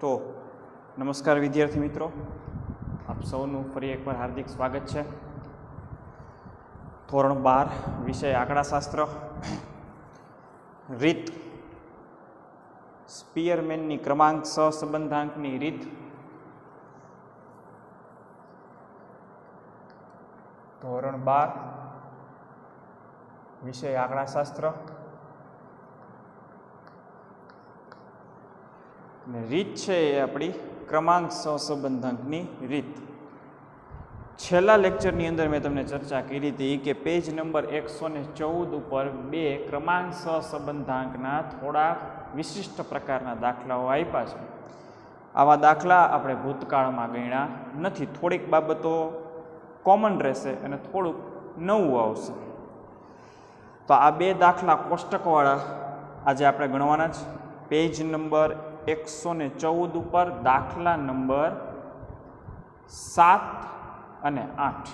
તો નમસ્કાર વિદ્યાર્થી મિત્રો. આપ સૌનું ફરી એકવાર હાર્દિક સ્વાગત છે. ધોરણ બાર, વિષય આંકડાશાસ્ત્ર. રીત. સ્પિયરમેનની ક્રમાંક સહસંબંધાંકની રીત. ધોરણ બાર, વિષય આંકડાશાસ્ત્ર. અને રીત છે એ આપણી ક્રમાંક સહસંબંધાંકની રીત. છેલ્લા લેક્ચરની અંદર મેં તમને ચર્ચા કરી હતી કે પેજ નંબર એકસો ને ચૌદ ઉપર બે ક્રમાંક સહસંબંધાંકના થોડા વિશિષ્ટ પ્રકારના દાખલાઓ આપ્યા છે. આવા દાખલા આપણે ભૂતકાળમાં ગણ્યા નથી. થોડીક બાબતો કોમન રહેશે અને થોડુંક નવું આવશે. તો આ બે દાખલા કોષ્ટકવાળા આજે આપણે ગણવાના છે. પેજ નંબર એકસો ને ચૌદ ઉપર દાખલા નંબર સાત અને આઠ.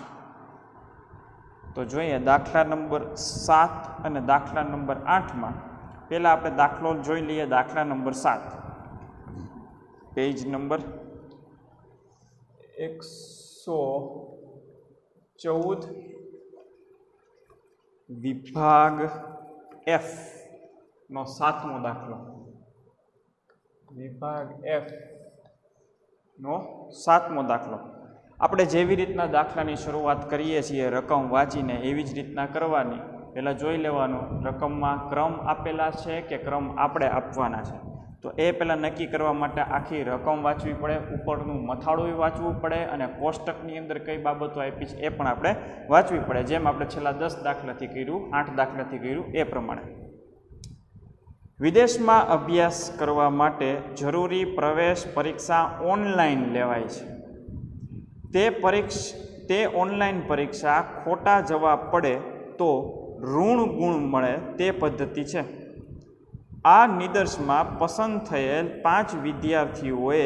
તો જોઈએ દાખલા નંબર સાત અને દાખલા નંબર આઠમાં પહેલાં આપણે દાખલો જોઈ લઈએ દાખલા નંબર સાત. પેજ નંબર એકસો ચૌદ વિભાગ એફ નો સાતમો દાખલો. વિભાગ એફ નો સાતમો દાખલો. આપણે જેવી રીતના દાખલાની શરૂઆત કરીએ છીએ, રકમ વાંચીને એવી જ રીતના કરવાની. પહેલાં જોઈ લેવાનું, રકમમાં ક્રમ આપેલા છે કે ક્રમ આપણે આપવાના છે? તો એ પહેલાં નક્કી કરવા માટે આખી રકમ વાંચવી પડે, ઉપરનું મથાળું વાંચવું પડે અને કોષ્ટકની અંદર કઈ બાબતો આપી છે એ પણ આપણે વાંચવી પડે. જેમ આપણે છેલ્લા દસ દાખલાથી કર્યું, આઠ દાખલાથી કર્યું એ પ્રમાણે. વિદેશમાં અભ્યાસ કરવા માટે જરૂરી પ્રવેશ પરીક્ષા ઓનલાઈન લેવાય છે. તે પરીક્ષ, તે ઓનલાઈન પરીક્ષા ખોટા જવાબ પડે તો ઋણ ગુણ મળે તે પદ્ધતિ છે. આ નિદર્શમાં પસંદ થયેલ પાંચ વિદ્યાર્થીઓએ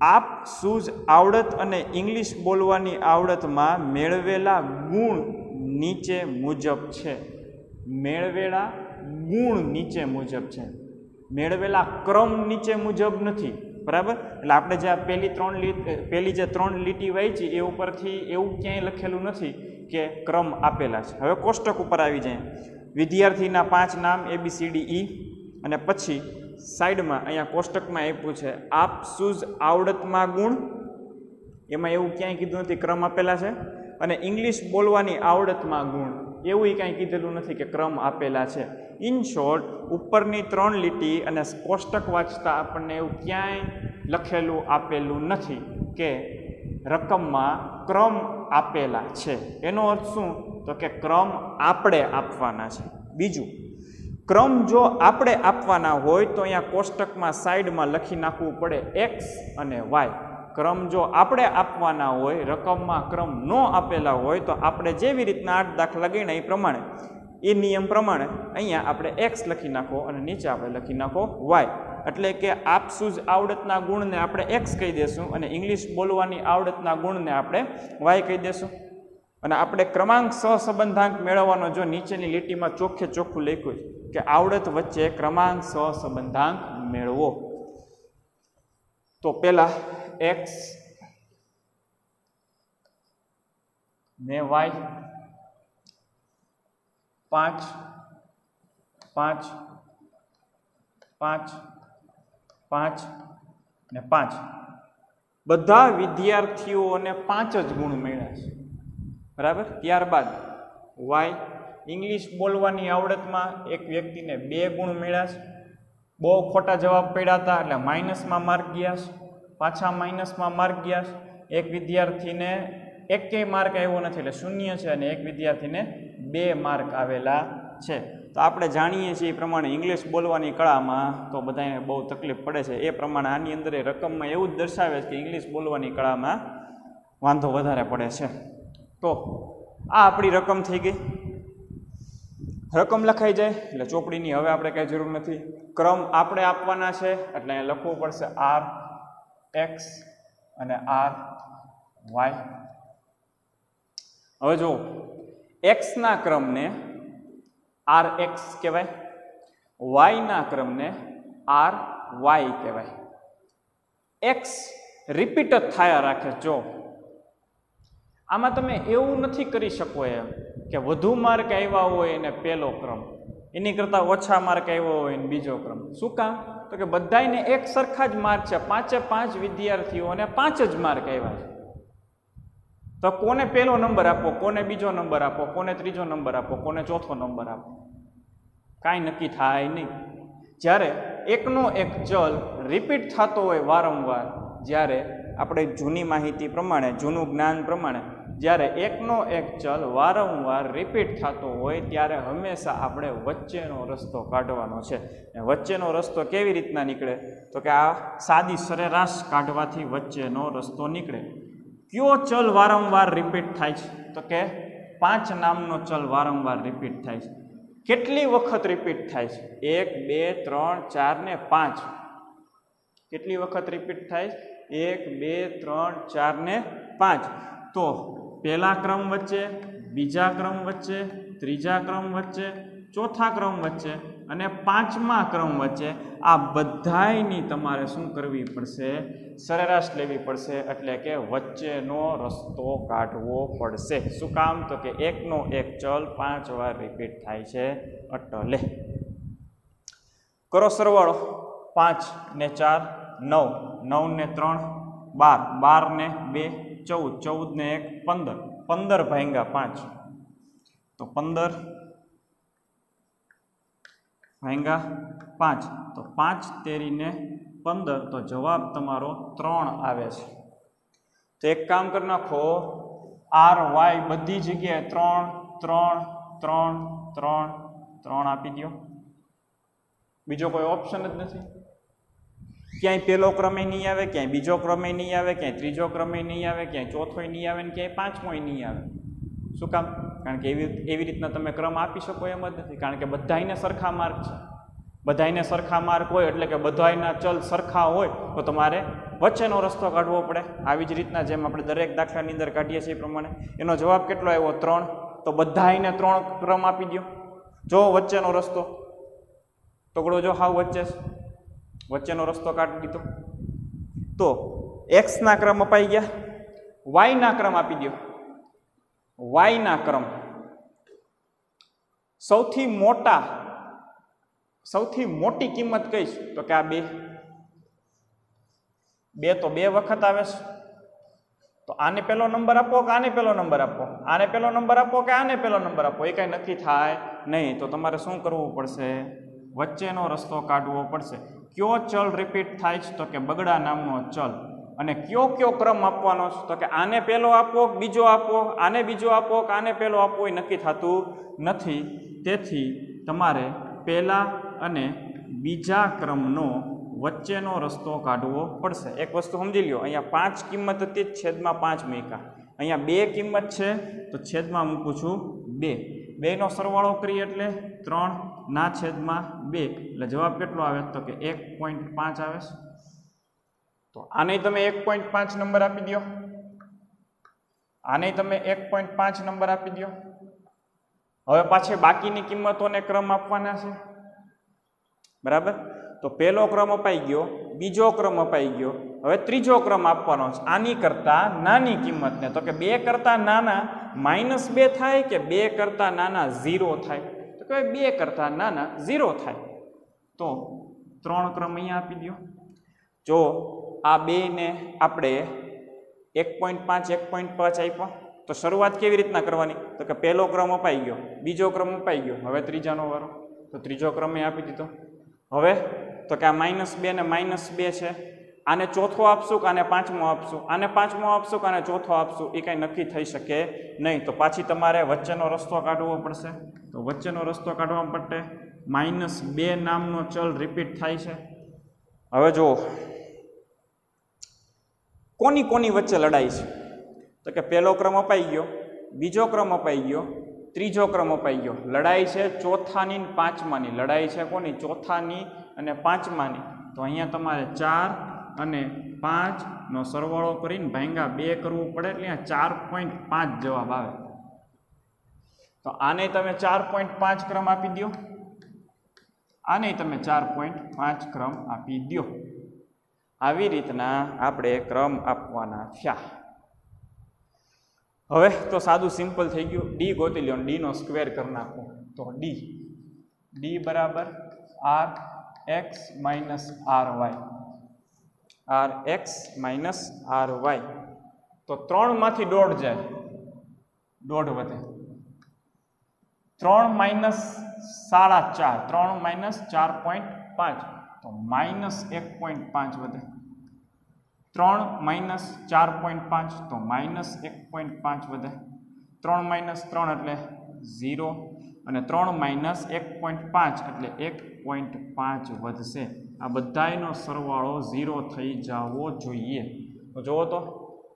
આપ સૂઝ આવડત અને ઇંગ્લિશ બોલવાની આવડતમાં મેળવેલા ગુણ નીચે મુજબ છે. મેળવેલા ગુણ નીચે મુજબ છે. મેળવેલા ક્રમ નીચે મુજબ નથી. બરાબર? એટલે આપણે જે આ પહેલી ત્રણ લીટ પહેલી જે ત્રણ લીટી વાંચી એ ઉપરથી એવું ક્યાંય લખેલું નથી કે ક્રમ આપેલા છે. હવે કોષ્ટક ઉપર આવી જાય. વિદ્યાર્થીના પાંચ નામ એ બી સી ડી ઈ અને પછી સાઈડમાં અહીંયા કોષ્ટકમાં આપ્યું છે, આપ સૂઝ આવડતમાં ગુણ. એમાં એવું ક્યાંય કીધું નથી ક્રમ આપેલા છે. અને ઇંગ્લિશ બોલવાની આવડતમાં ગુણ. એવું કાંઈ કીધેલું નથી કે ક્રમ આપેલા છે. ઇન શોર્ટ ઉપરની ત્રણ લીટી અને કોષ્ટક વાંચતા આપણને એવું ક્યાંય લખેલું આપેલું નથી કે રકમમાં ક્રમ આપેલા છે. એનો અર્થ શું? તો કે ક્રમ આપણે આપવાના છે. બીજું, ક્રમ જો આપણે આપવાના હોય તો અહીંયા કોષ્ટકમાં સાઈડમાં લખી નાખવું પડે એક્સ અને વાય ક્રમ જો આપણે આપવાના હોય, રકમમાં ક્રમ ન આપેલા હોય, તો આપણે જેવી રીતના આઠ દાખલા ગણ્યા એ પ્રમાણે એ નિયમ પ્રમાણે અહીંયા આપણે એક્સ લખી નાખો અને નીચે આપણે લખી નાખો વાય એટલે કે આપસૂઝ આવડતના ગુણને આપણે એક્સ કહી દેશું અને ઇંગ્લિશ બોલવાની આવડતના ગુણને આપણે વાય કહી દેશું. અને આપણે ક્રમાંક સહસંબંધાંક મેળવવાનો જો નીચેની લીટીમાં ચોખ્ખે ચોખ્ખું લખ્યું કે આવડત વચ્ચે ક્રમાંક સહસંબંધાંક મેળવો. તો પહેલા એક્સ ને વાય પાંચ પાંચ પાંચ પાંચ ને પાંચ. બધા વિદ્યાર્થીઓને પાંચ જ ગુણ મળ્યા છે. બરાબર? ત્યારબાદ વાય, ઇંગ્લિશ બોલવાની આવડતમાં એક વ્યક્તિને બે ગુણ મળ્યા છે. બહુ ખોટા જવાબ પડ્યા હતા એટલે માઇનસમાં માર્ક ગયા છે. પાછા માઇનસમાં માર્ક ગયા છે. એક વિદ્યાર્થીને એકેય માર્ક આવ્યો નથી એટલે શૂન્ય છે અને એક વિદ્યાર્થીને બે માર્ક આવેલા છે. તો આપણે જાણીએ છીએ એ પ્રમાણે ઇંગ્લિશ બોલવાની કળામાં તો બધાને બહુ તકલીફ પડે છે. એ પ્રમાણે આની અંદર એ રકમમાં એવું જ દર્શાવે છે કે ઇંગ્લિશ બોલવાની કળામાં વાંધો વધારે પડે છે. તો આ આપણી રકમ થઈ ગઈ. રકમ લખાઈ જાય એટલે ચોપડીની હવે આપણે કાંઈ જરૂર નથી. ક્રમ આપણે આપવાના છે એટલે અહીંયા લખવું પડશે આર એક્સ અને આર વાય હવે જો એક્સના ક્રમને આર એક્સ કહેવાય વાયના ક્રમને આર વાય કહેવાય. એક્સ રિપીટ જ થયા રાખે. જો આમાં તમે એવું નથી કરી શકો એમ કે વધુ માર્ક આવ્યા હોય એને પહેલો ક્રમ. એની કરતાં ઓછા માર્ક આવ્યો હોય ને બીજો ક્રમ. શું કામ? તો કે બધાયને એક સરખા જ માર્ક છે. પાંચે પાંચ વિદ્યાર્થીઓને પાંચ જ માર્ક આવ્યા છે. તો કોને પહેલો નંબર આપો કોને બીજો નંબર આપો કોને ત્રીજો નંબર આપો કોને ચોથો નંબર આપો કાંઈ નક્કી થાય નહીં. જ્યારે એકનો એક ચલ રિપીટ થતો હોય વારંવાર, જ્યારે આપણે જૂની માહિતી પ્રમાણે, જૂનું જ્ઞાન પ્રમાણે, જ્યારે એકનો એક ચલ વારંવાર રિપીટ થતો હોય, ત્યારે હંમેશા આપણે વચ્ચેનો રસ્તો કાઢવાનો છે. વચ્ચેનો રસ્તો કેવી રીતના નીકળે? તો કે આ સાદી સરેરાશ કાઢવાથી વચ્ચેનો રસ્તો નીકળે. કયો ચલ વારંવાર રિપીટ થાય છે? તો કે પાંચ નામનો ચલ વારંવાર રિપીટ થાય છે. કેટલી વખત રિપીટ થાય છે? એક, બે, ત્રણ, ચાર ને પાંચ. કેટલી વખત રિપીટ થાય છે? એક, બે, ત્રણ, ચાર ને પાંચ. તો પહેલા ક્રમ વચ્ચે, બીજા ક્રમ વચ્ચે, ત્રીજા ક્રમ વચ્ચે ચોથા ક્રમ વચ્ચે અને પાંચમા ક્રમ વચ્ચે આ બધાયની તમારે શું કરવી પડશે? સરેરાશ લેવી પડશે એટલે કે વચ્ચેનો રસ્તો કાઢવો પડશે. શું કામ? તો કે એકનો એક ચલ પાંચ વાર રિપીટ થાય છે અટલે. કરો સરવાળો. પાંચ ને ચાર, નવ. નવ ને ત્રણ, બાર. બાર ને બે, ચૌદ. ચૌદ ને એક, પંદર. પંદર ભાંગા પાંચ. તો પંદર ભાંગા પાંચ. તો પાંચ તેરીને પંદર. તો જવાબ તમારો ત્રણ આવે છે. તો એક કામ કરી નાખો. આર, વાય બધી જગ્યાએ ત્રણ ત્રણ ત્રણ ત્રણ ત્રણ આપી દો બીજો કોઈ ઓપ્શન જ નથી? ક્યાંય પહેલો ક્રમે નહીં આવે, ક્યાંય બીજો ક્રમે નહીં આવે, ક્યાંય ત્રીજો ક્રમે નહીં આવે, ક્યાંય ચોથોય નહીં આવે ને ક્યાંય પાંચમોય નહીં આવે. શું કામ? કારણ કે એવી એવી રીતના તમે ક્રમ આપી શકો એમ જ નથી. કારણ કે બધાને સરખા માર્ક છે. બધાને સરખા માર્ક હોય એટલે કે બધાના ચલ સરખા હોય, તો તમારે વચ્ચેનો રસ્તો કાઢવો પડે. આવી જ રીતના જેમ આપણે દરેક દાખલાની અંદર કાઢીએ છીએ એ પ્રમાણે. એનો જવાબ કેટલો આવ્યો? ત્રણ. તો બધાને ત્રણ ક્રમ આપી દો જો વચ્ચેનો રસ્તો ટુકડો જો હાવ વચ્ચે વચ્ચેનો રસ્તો કાઢી દીધો. તો એક્સના ક્રમ અપાઈ ગયા. વાયના ક્રમ આપી દો વાયના ક્રમ. સૌથી મોટા, સૌથી મોટી કિંમત કહીશ તો કે આ બે. બે તો બે વખત આવે છે. તો આને પહેલો નંબર આપો કે આને પહેલો નંબર આપો? આને પહેલો નંબર આપો કે આને પહેલો નંબર આપો? એ કાંઈ નક્કી થાય નહીં. તો તમારે શું કરવું પડશે? વચ્ચેનો રસ્તો કાઢવો પડશે. કયો ચલ રિપીટ થાય છે? તો કે બગડા નામનો ચલ. અને કયો કયો ક્રમ આપવાનો છે? તો કે આને પહેલો આપો કે બીજો આપો, આને બીજો આપો, કે આને પહેલો આપવો એ નક્કી થતું નથી. તેથી તમારે પહેલા અને બીજા ક્રમનો વચ્ચેનો રસ્તો કાઢવો પડશે. એક વસ્તુ સમજી લ્યો, અહીંયા પાંચ કિંમત હતી છેદમાં પાંચ મૂક્યા. અહીંયા બે કિંમત છે, તો છેદમાં મૂકું છું બે. બેનો સરવાળો કરીએ એટલે ત્રણ, ના છેદમાં બે. એટલે જવાબ કેટલો આવે? તો કે એક પોઈન્ટ પાંચ આવે તો આને તમે એક પોઈન્ટ પાંચ નંબર આપી દો આને તમે એક પોઈન્ટ પાંચ નંબર આપી દો હવે પાછી બાકીની કિંમતોને ક્રમ આપવાના છે. બરાબર? તો પહેલો ક્રમ અપાઈ ગયો, બીજો ક્રમ અપાઈ ગયો. હવે ત્રીજો ક્રમ આપવાનો છે, આની કરતાં નાની કિંમતને. તો કે બે કરતાં નાના માઇનસ બે થાય કે બે કરતાં નાના ઝીરો થાય? તો કે બે કરતાં નાના ઝીરો થાય. તો ત્રણ ક્રમ અહીંયા આપી દો જો આ બેને આપણે એક પોઈન્ટ પાંચ, એક પોઈન્ટ પાંચ આપ્યો. તો શરૂઆત કેવી રીતના કરવાની? તો કે પહેલો ક્રમ અપાઈ ગયો, બીજો ક્રમ અપાઈ ગયો. હવે ત્રીજાનો વારો. તો ત્રીજો ક્રમ આપી દીધો. હવે તો કે આ માઇનસ બે ને માઇનસ બે છે. આને ચોથો આપશું કે આને પાંચમો આપશું? આને પાંચમો આપશું કે આને ચોથો આપશું? એ કાંઈ નક્કી થઈ શકે નહીં. તો પાછી તમારે વચ્ચેનો રસ્તો કાઢવો પડશે. તો વચ્ચેનો રસ્તો કાઢવા માટે માઇનસ બે નામનો ચલ રિપીટ થાય છે. હવે જુઓ. કોની કોની વચ્ચે લડાઈ છે? તો કે પહેલો ક્રમ અપાઈ ગયો, બીજો ક્રમ અપાઈ ગયો, ત્રીજો ક્રમ અપાઈ ગયો. લડાઈ છે ચોથાની ને પાંચમાની. લડાઈ છે કોની? ચોથાની અને પાંચમાની. તો અહીંયા તમારે ચાર અને પાંચનો સરવાળો કરીને ભાંગા બે કરવું પડે એટલે અહીંયા ચાર પોઈન્ટ પાંચ જવાબ આવે. તો આને તમે ચાર પોઈન્ટ પાંચ ક્રમ આપી દો આને તમે ચાર પોઈન્ટ પાંચ ક્રમ આપી દો આવી રીતના આપણે ક્રમ આપવાના થયા. હવે તો સાદું સિમ્પલ થઈ ગયું. ડી ગોતી લ્યો ડીનો સ્ક્વેર કરી નાખો. તો ડી. ડી બરાબર R X minus R Y. R X minus R Y. તો ત્રણમાંથી દોઢ જાય. દોઢ વધે. ત્રણ માઇનસ સાડા ચાર. ત્રણ માઇનસ ચાર પોઈન્ટ પાંચ. તો માઇનસ એક પોઈન્ટ પાંચ વધે. ત્રણ માઇનસ ચાર પોઈન્ટ પાંચ, તો માઇનસ એક પોઈન્ટ પાંચ વધે. ત્રણ માઇનસ ત્રણ એટલે ઝીરો અને ત્રણ માઇનસ એક પોઈન્ટ પાંચ એટલે એક પોઈન્ટ પાંચ વધશે. આ બધાયનો સરવાળો ઝીરો થઈ જવો જોઈએ. તો જુઓ તો,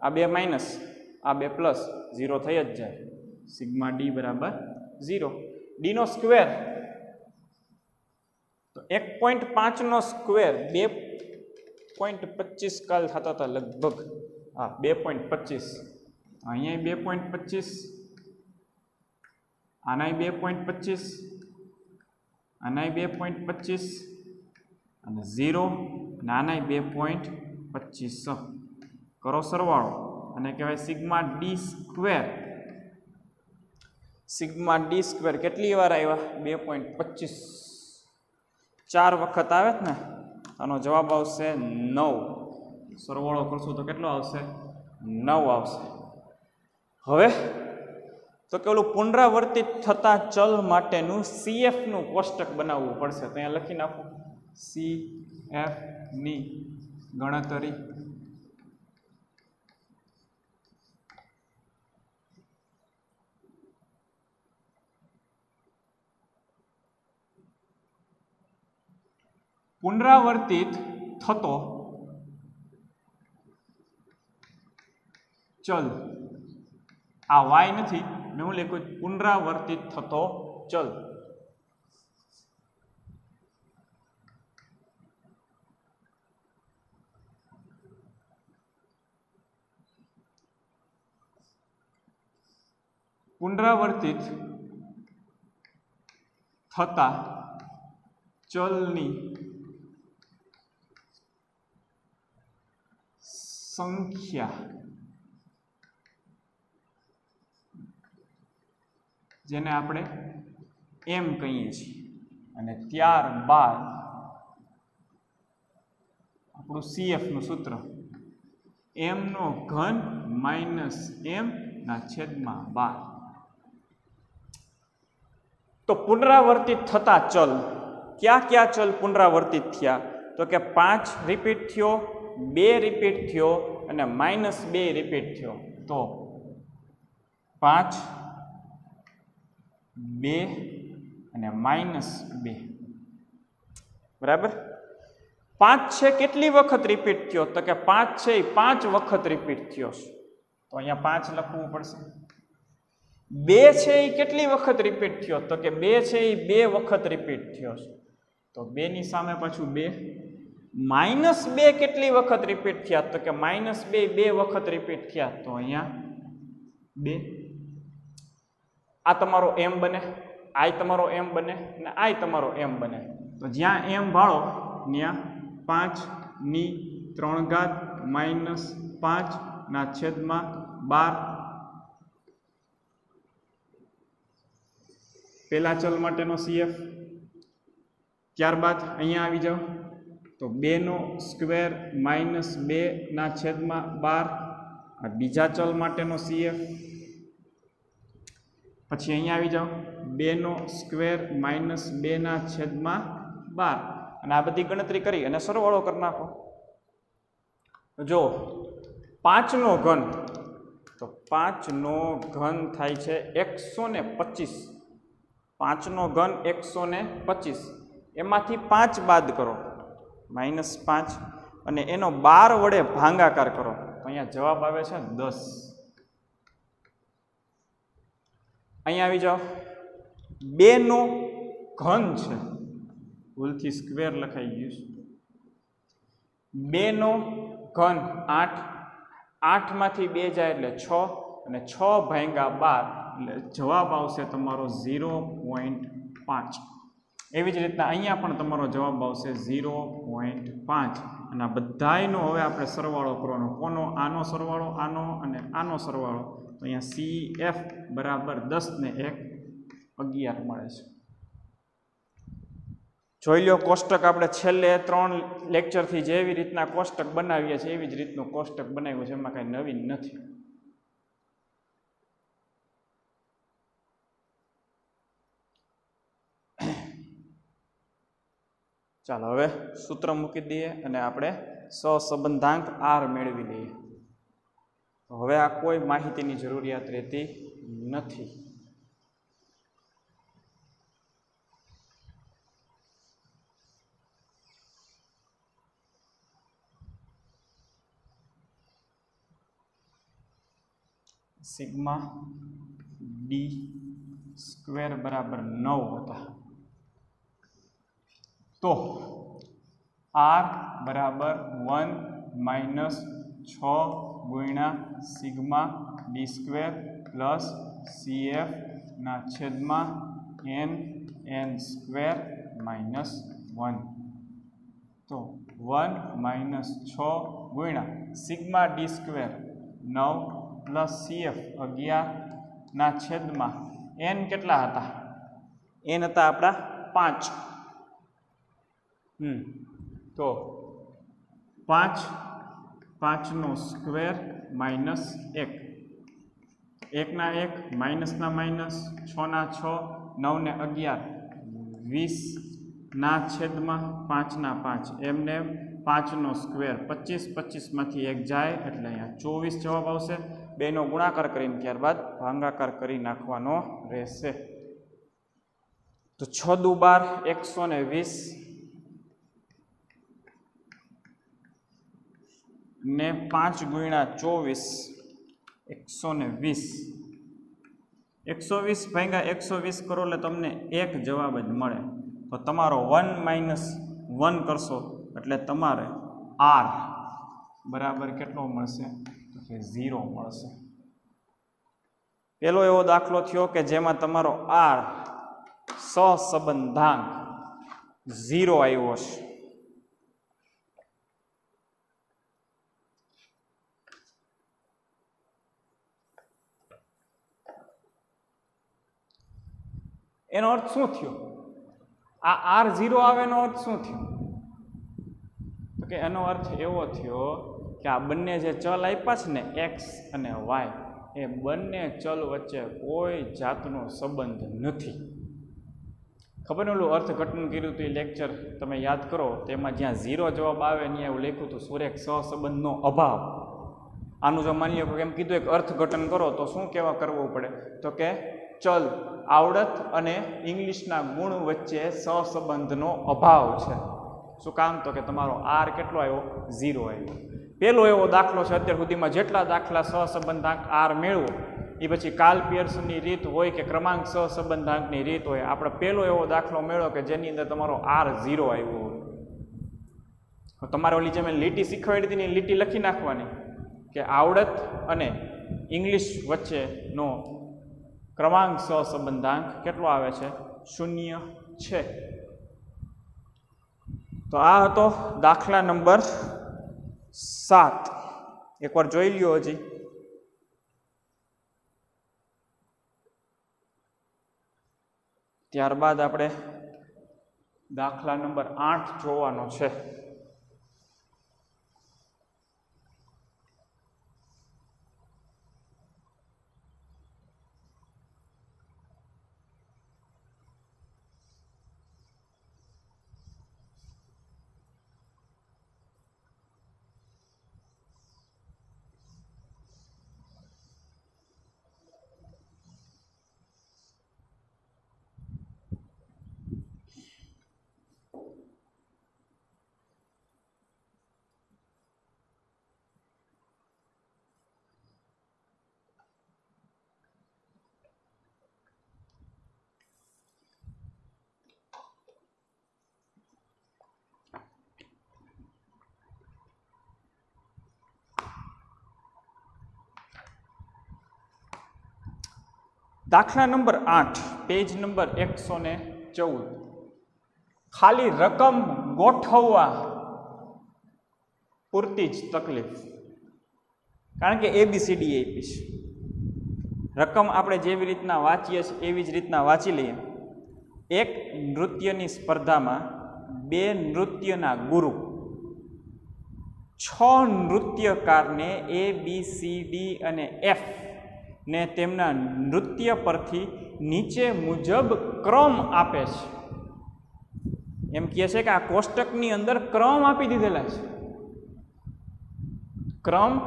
આ બે માઇનસ, આ બે પ્લસ, ઝીરો થઈ જ જાય. સિગ્મા ડી બરાબર ઝીરો. ડીનો સ્ક્વેર તો એક પોઈન્ટ પાંચનો સ્ક્વેર બે પોઈન્ટ પચીસ કાલ થતા હતા લગભગ. હા, બે પોઈન્ટ પચીસ. અહીંયા બે પોઈન્ટ પચીસ. આનાય બે પોઈન્ટ પચીસ. આનાય બે પોઈન્ટ પચીસ. અને ઝીરો, અને આનાય બે પોઈન્ટ પચીસ. કરો સરવાળો. અને કહેવાય sigma D square. Sigma D square. કેટલી વાર આવ્યા? બે પોઈન્ટ પચીસ. ચાર વખત આવે ને? આનો જવાબ આવશે નવ. સરવાળો કરશું તો કેટલો આવશે? નવ આવશે. હવે, તો કે ઓલું પુનરાવર્તિત થતા ચલ માટેનું સીએફનું કોષ્ટક બનાવવું પડશે. તો અહીંયા લખી નાખો. સી એફની ગણતરી પુનરાવર્તિત થતો. ચલ. આ વાય નથી. મેં હું લખ્યું? પુનરાવર્તિત થતો. ચલ. પુનરાવર્તિત થતા. ચલની સંખ્યા. જેને આપણે એમ કહીએ છીએ. અને ત્યારબાદ આપણું સીએફનું સૂત્ર. એમનો ઘન માઇનસ એમના છેદમાં બાર. તો પુનરાવર્તિત થતા ચલ. ક્યાં ક્યાં ચલ પુનરાવર્તિત થયા? તો કે પાંચ રિપીટ થયો બે રિપીટ થયો અને માઇનસ બે રિપીટ થયો. તો પાંચ, બે અને માઇનસ બે. બરાબર? પાંચ છે કેટલી વખત રિપીટ થયો? તો કે પાંચ છે એ પાંચ વખત રિપીટ થયો. છે તો અહીંયા પાંચ લખવું પડશે. બે છે એ કેટલી વખત રિપીટ થયો? તો કે બે છે એ બે વખત રિપીટ થયો. છે તો બેની સામે પાછું બે. માઇનસ બે કેટલી વખત રિપીટ થયા? તો કે માઇનસ બે બે વખત રિપીટ થયા? તો અહીંયા બે. આ તમારો એમ બને, આય તમારો એમ બને અને આય તમારો એમ બને. તો જ્યાં એમ ભાળો, ત્યાં પાંચની ત્રણ ઘાત માઇનસ પાંચના છેદમાં બાર. પહેલા ચલ માટેનો સીએફ ત્યારબાદ અહીંયા આવી જાઓ. તો બેનો સ્ક્વેર માઇનસ બેના છેદમાં બાર. આ બીજા ચલ માટેનો સીએફ પછી અહીંયા આવી જાઓ. બેનો સ્ક્વેર માઇનસ બેના છેદમાં બાર. અને આ બધી ગણતરી કરી અને સરવાળો કરી નાખો. જો પાંચનો ઘન, તો પાંચનો ઘન થાય છે એકસો ને પચીસ. પાંચનો ઘન એકસો ને પચીસ. એમાંથી પાંચ બાદ કરો. માઇનસ પાંચ અને એનો બાર વડે ભાંગાકાર કરો. તો અહીંયા જવાબ આવે છે દસ. અહીંયા આવી જાઓ. બેનો ઘન છે. ભૂલથી સ્ક્વેર લખાઈ ગયું છે. બેનો ઘન આઠ. આઠમાંથી બે જાય એટલે છ અને છ ભાંગા બાર એટલે જવાબ આવશે તમારો ઝીરો પોઈન્ટ પાંચ. એવી જ રીતના અહીંયા પણ તમારો જવાબ આવશે ઝીરો પોઈન્ટ પાંચ. અને આ બધાયનો હવે આપણે સરવાળો કરવાનો. કોનો? આનો સરવાળો, આનો અને આનો સરવાળો. તો અહીંયા સી એફ બરાબર દસ ને એક અગિયાર મળે છે. જોઈ લો કોષ્ટક આપણે છેલ્લે ત્રણ લેક્ચરથી જેવી રીતના કોષ્ટક બનાવીએ છીએ, એવી જ રીતનું કોષ્ટક બનાવ્યું છે. એમાં કાંઈ નવીન નથી. ચાલો, હવે સૂત્ર મૂકી દઈએ અને આપણે સહસંબંધાંક આર મેળવી લઈએ. હવે આ કોઈ માહિતીની જરૂરિયાત રહેતી નથી. સિગ્મા ડી સ્ક્વેર બરાબર નવ હતા. તો આર બરાબર વન માઇનસ છ ગુણ્યા સિગ્મા ડી સ્ક્વેર પ્લસ સીએફના છેદમાં N N square minus one. તો વન માઇનસ છ ગુણ્યા સિગ્મા ડી સ્ક્વેર નવ પ્લસ સીએફ અગિયારના છેદમાં એન કેટલા હતા? એન હતા આપણા પાંચ. તો પાંચ, પાંચનો સ્ક્વેર માઇનસ એક. એકના એક, માઇનસના માઇનસ, છના છ, નવને અગિયાર. વીસના છેદમાં પાંચના પાંચ. એમને પાંચનો સ્ક્વેર પચીસ, પચીસમાંથી એક જાય એટલે અહીંયા ચોવીસ જવાબ આવશે. બેનો ગુણાકાર કરીને ત્યારબાદ ભાંગાકાર કરી નાખવાનો રહેશે. તો છ દુ બાર, એકસો વીસ ને પાંચ ગુણ્યા ચોવીસ, એકસો ને વીસ. એકસો વીસ ભાગ્યા એકસો વીસ કરો એટલે તમને એક જવાબ જ મળે. તો તમારો વન માઇનસ વન કરશો એટલે તમારે આર બરાબર કેટલો મળશે? તો કે ઝીરો મળશે. પહેલો એવો દાખલો થયો કે જેમાં તમારો આર સહસંબંધાંક ઝીરો આવ્યો છે એનો અર્થ શું થયો? આ આર ઝીરો આવે એનો અર્થ શું થયો? તો કે એનો અર્થ એવો થયો કે આ બંને જે ચલ આપ્યા છે ને એક્સ અને વાય એ બંને ચલ વચ્ચે કોઈ જાતનો સંબંધ નથી. ખબર ને ઓલું અર્થઘટન કર્યું હતું એ લેક્ચર તમે યાદ કરો, તેમાં જ્યાં ઝીરો જવાબ આવે ને એવું લખ્યું હતું સુરેખ સહસંબંધનો અભાવ. આનું જો માની લો કે એમ કીધું એક અર્થઘટન કરો, તો શું કહેવા કરવું પડે? તો કે ચલ. આવડત અને ઇંગ્લિશના ગુણ વચ્ચે સહસંબંધનો અભાવ છે. શું કામ? તો કે તમારો આર કેટલો આવ્યો? ઝીરો આવ્યો. પહેલો એવો દાખલો છે અત્યાર સુધીમાં જેટલા દાખલા સહસંબંધાંક આર મેળવો એ પછી કાલ પિયર્સની રીત હોય કે ક્રમાંક સહસંબંધાંકની રીત હોય, આપણે પહેલો એવો દાખલો મેળવો કે જેની અંદર તમારો આર ઝીરો આવ્યો હોય. તમારે ઓલી જે મેં લીટી શીખવાડી હતી લીટી લખી નાખવાની કે આવડત અને ઇંગ્લિશ વચ્ચેનો ક્રમાંક સહસંબંધાંક કેટલો આવે છે? શૂન્ય છે. તો આ હતો દાખલા નંબર સાત. એકવાર જોઈ લ્યો હજી. ત્યારબાદ આપણે દાખલા નંબર આઠ જોવાનો છે. દાખલા નંબર આઠ, પેજ નંબર એકસો ને ચૌદ. ખાલી રકમ ગોઠવવા પૂરતી જ તકલીફ. કારણ કે એબીસીડી આપી છે રકમ આપણે જેવી રીતના વાંચીએ છીએ, એવી જ રીતના વાંચી લઈએ. એક નૃત્યની સ્પર્ધામાં બે નૃત્યના ગુરુ. છ નૃત્યકારને એ બી સી ડી અને એફ ને તેમના નૃત્ય પરથી નીચે મુજબ ક્રમ આપે છે. એમ કહે છે કે આ કોષ્ટકની અંદર ક્રમ આપી દીધેલા છે. ક્રમ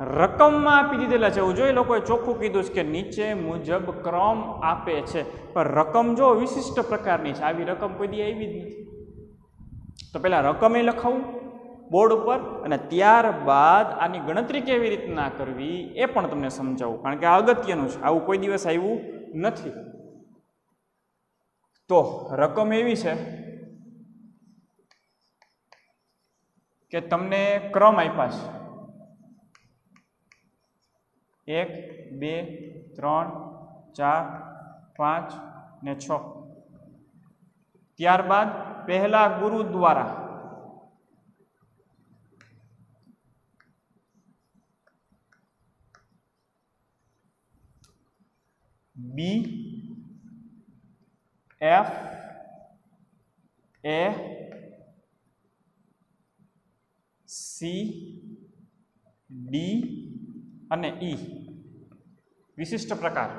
રકમમાં આપી દીધેલા છે. જોઈ લોકોએ ચોખ્ખું કીધું છે કે નીચે મુજબ ક્રમ આપે છે. પણ રકમ જો વિશિષ્ટ પ્રકારની છે, આવી રકમ કોઈ દી આવી જ નથી. તો પહેલાં રકમે લખાવું બોર્ડ ઉપર અને ત્યારબાદ આની ગણતરી કેવી રીતના કરવી એ પણ તમને સમજાવું. કારણ કે આ અગત્યનું છે. આવું કોઈ દિવસ આવ્યું નથી. તો રકમ એવી છે કે તમને ક્રમ આપ્યા છે. એક, બે, ત્રણ, ચાર, પાંચ ને છ. ત્યારબાદ પહેલા ગુરુ દ્વારા B F A C D અને ઈ વિશિષ્ટ પ્રકાર.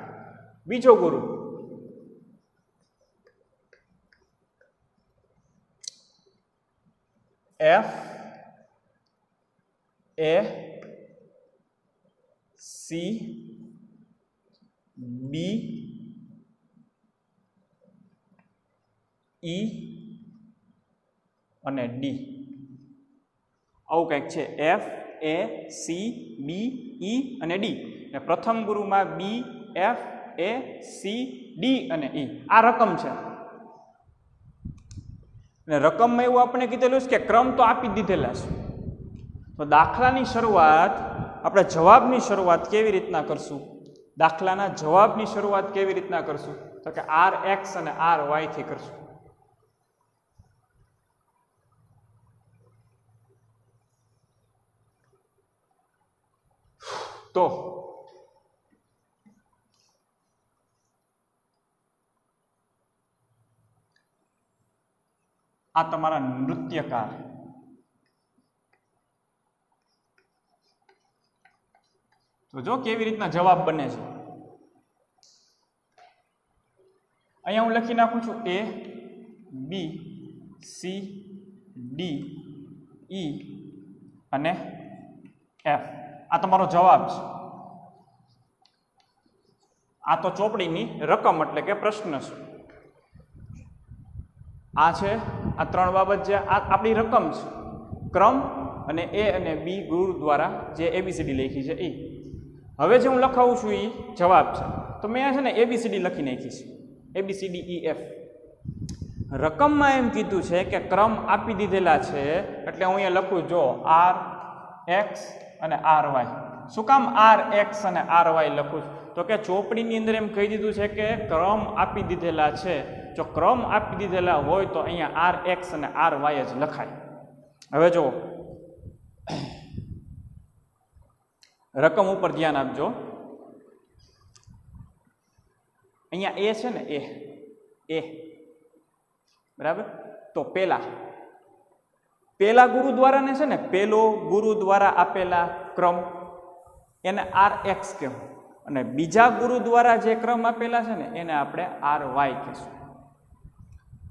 બીજો ગુરુ. એફ એ સી બી, ઈ અને ડી. આવું કંઈક છે. એફ એ સી બી ઈ અને ડી ને પ્રથમ ગુરુમાં B F A C D અને ઈ આ રકમ છે. અને રકમમાં એવું આપણે કીધેલું છે કે ક્રમ તો આપી દીધેલા છે. તો દાખલાની શરૂઆત, આપણે જવાબની શરૂઆત કેવી રીતના કરશું? દાખલાના જવાબની શરૂઆત કેવી રીતના કરશું? તો કે આર એક્સ અને આર વાયથી કરશું. તો આ તમારા નૃત્યકાર. તો જો કેવી રીતના જવાબ બને છે? અહીંયા હું લખી નાખું છું એ બી સી ડી ઈ અને એફ આ તમારો જવાબ છે. આ તો ચોપડીની રકમ એટલે કે પ્રશ્ન છે. આ છે, આ ત્રણ બાબત જે આ આપણી રકમ છે. ક્રમ અને એ અને બી ગુરુ દ્વારા જે એબીસીડી લખી છે એ હવે જે હું લખાવું છું એ જવાબ છે. તો મેં છે ને એબીસીડી લખી નાખી છે. એબીસીડી ઈ એફ રકમમાં એમ કીધું છે કે ક્રમ આપી દીધેલા છે એટલે હું અહીંયા લખું, જો આર એક્સ અને આર વાય શું કામ આર એક્સ અને આર વાય લખું છું? તો કે ચોપડીની અંદર એમ કહી દીધું છે કે ક્રમ આપી દીધેલા છે. જો ક્રમ આપી દીધેલા હોય તો અહીંયા આર એક્સ અને આર વાય જ લખાય. હવે જો રકમ ઉપર ધ્યાન આપજો. અહીંયા એ છે ને, એ એ, બરાબર? તો પેલા પેલા ગુરુ દ્વારાને છે ને, પેલો ગુરુ દ્વારા આપેલા ક્રમ, એને આર એક્સ કહેવું. અને બીજા ગુરુ દ્વારા જે ક્રમ આપેલા છે ને, એને આપણે આર વાય કહેશું.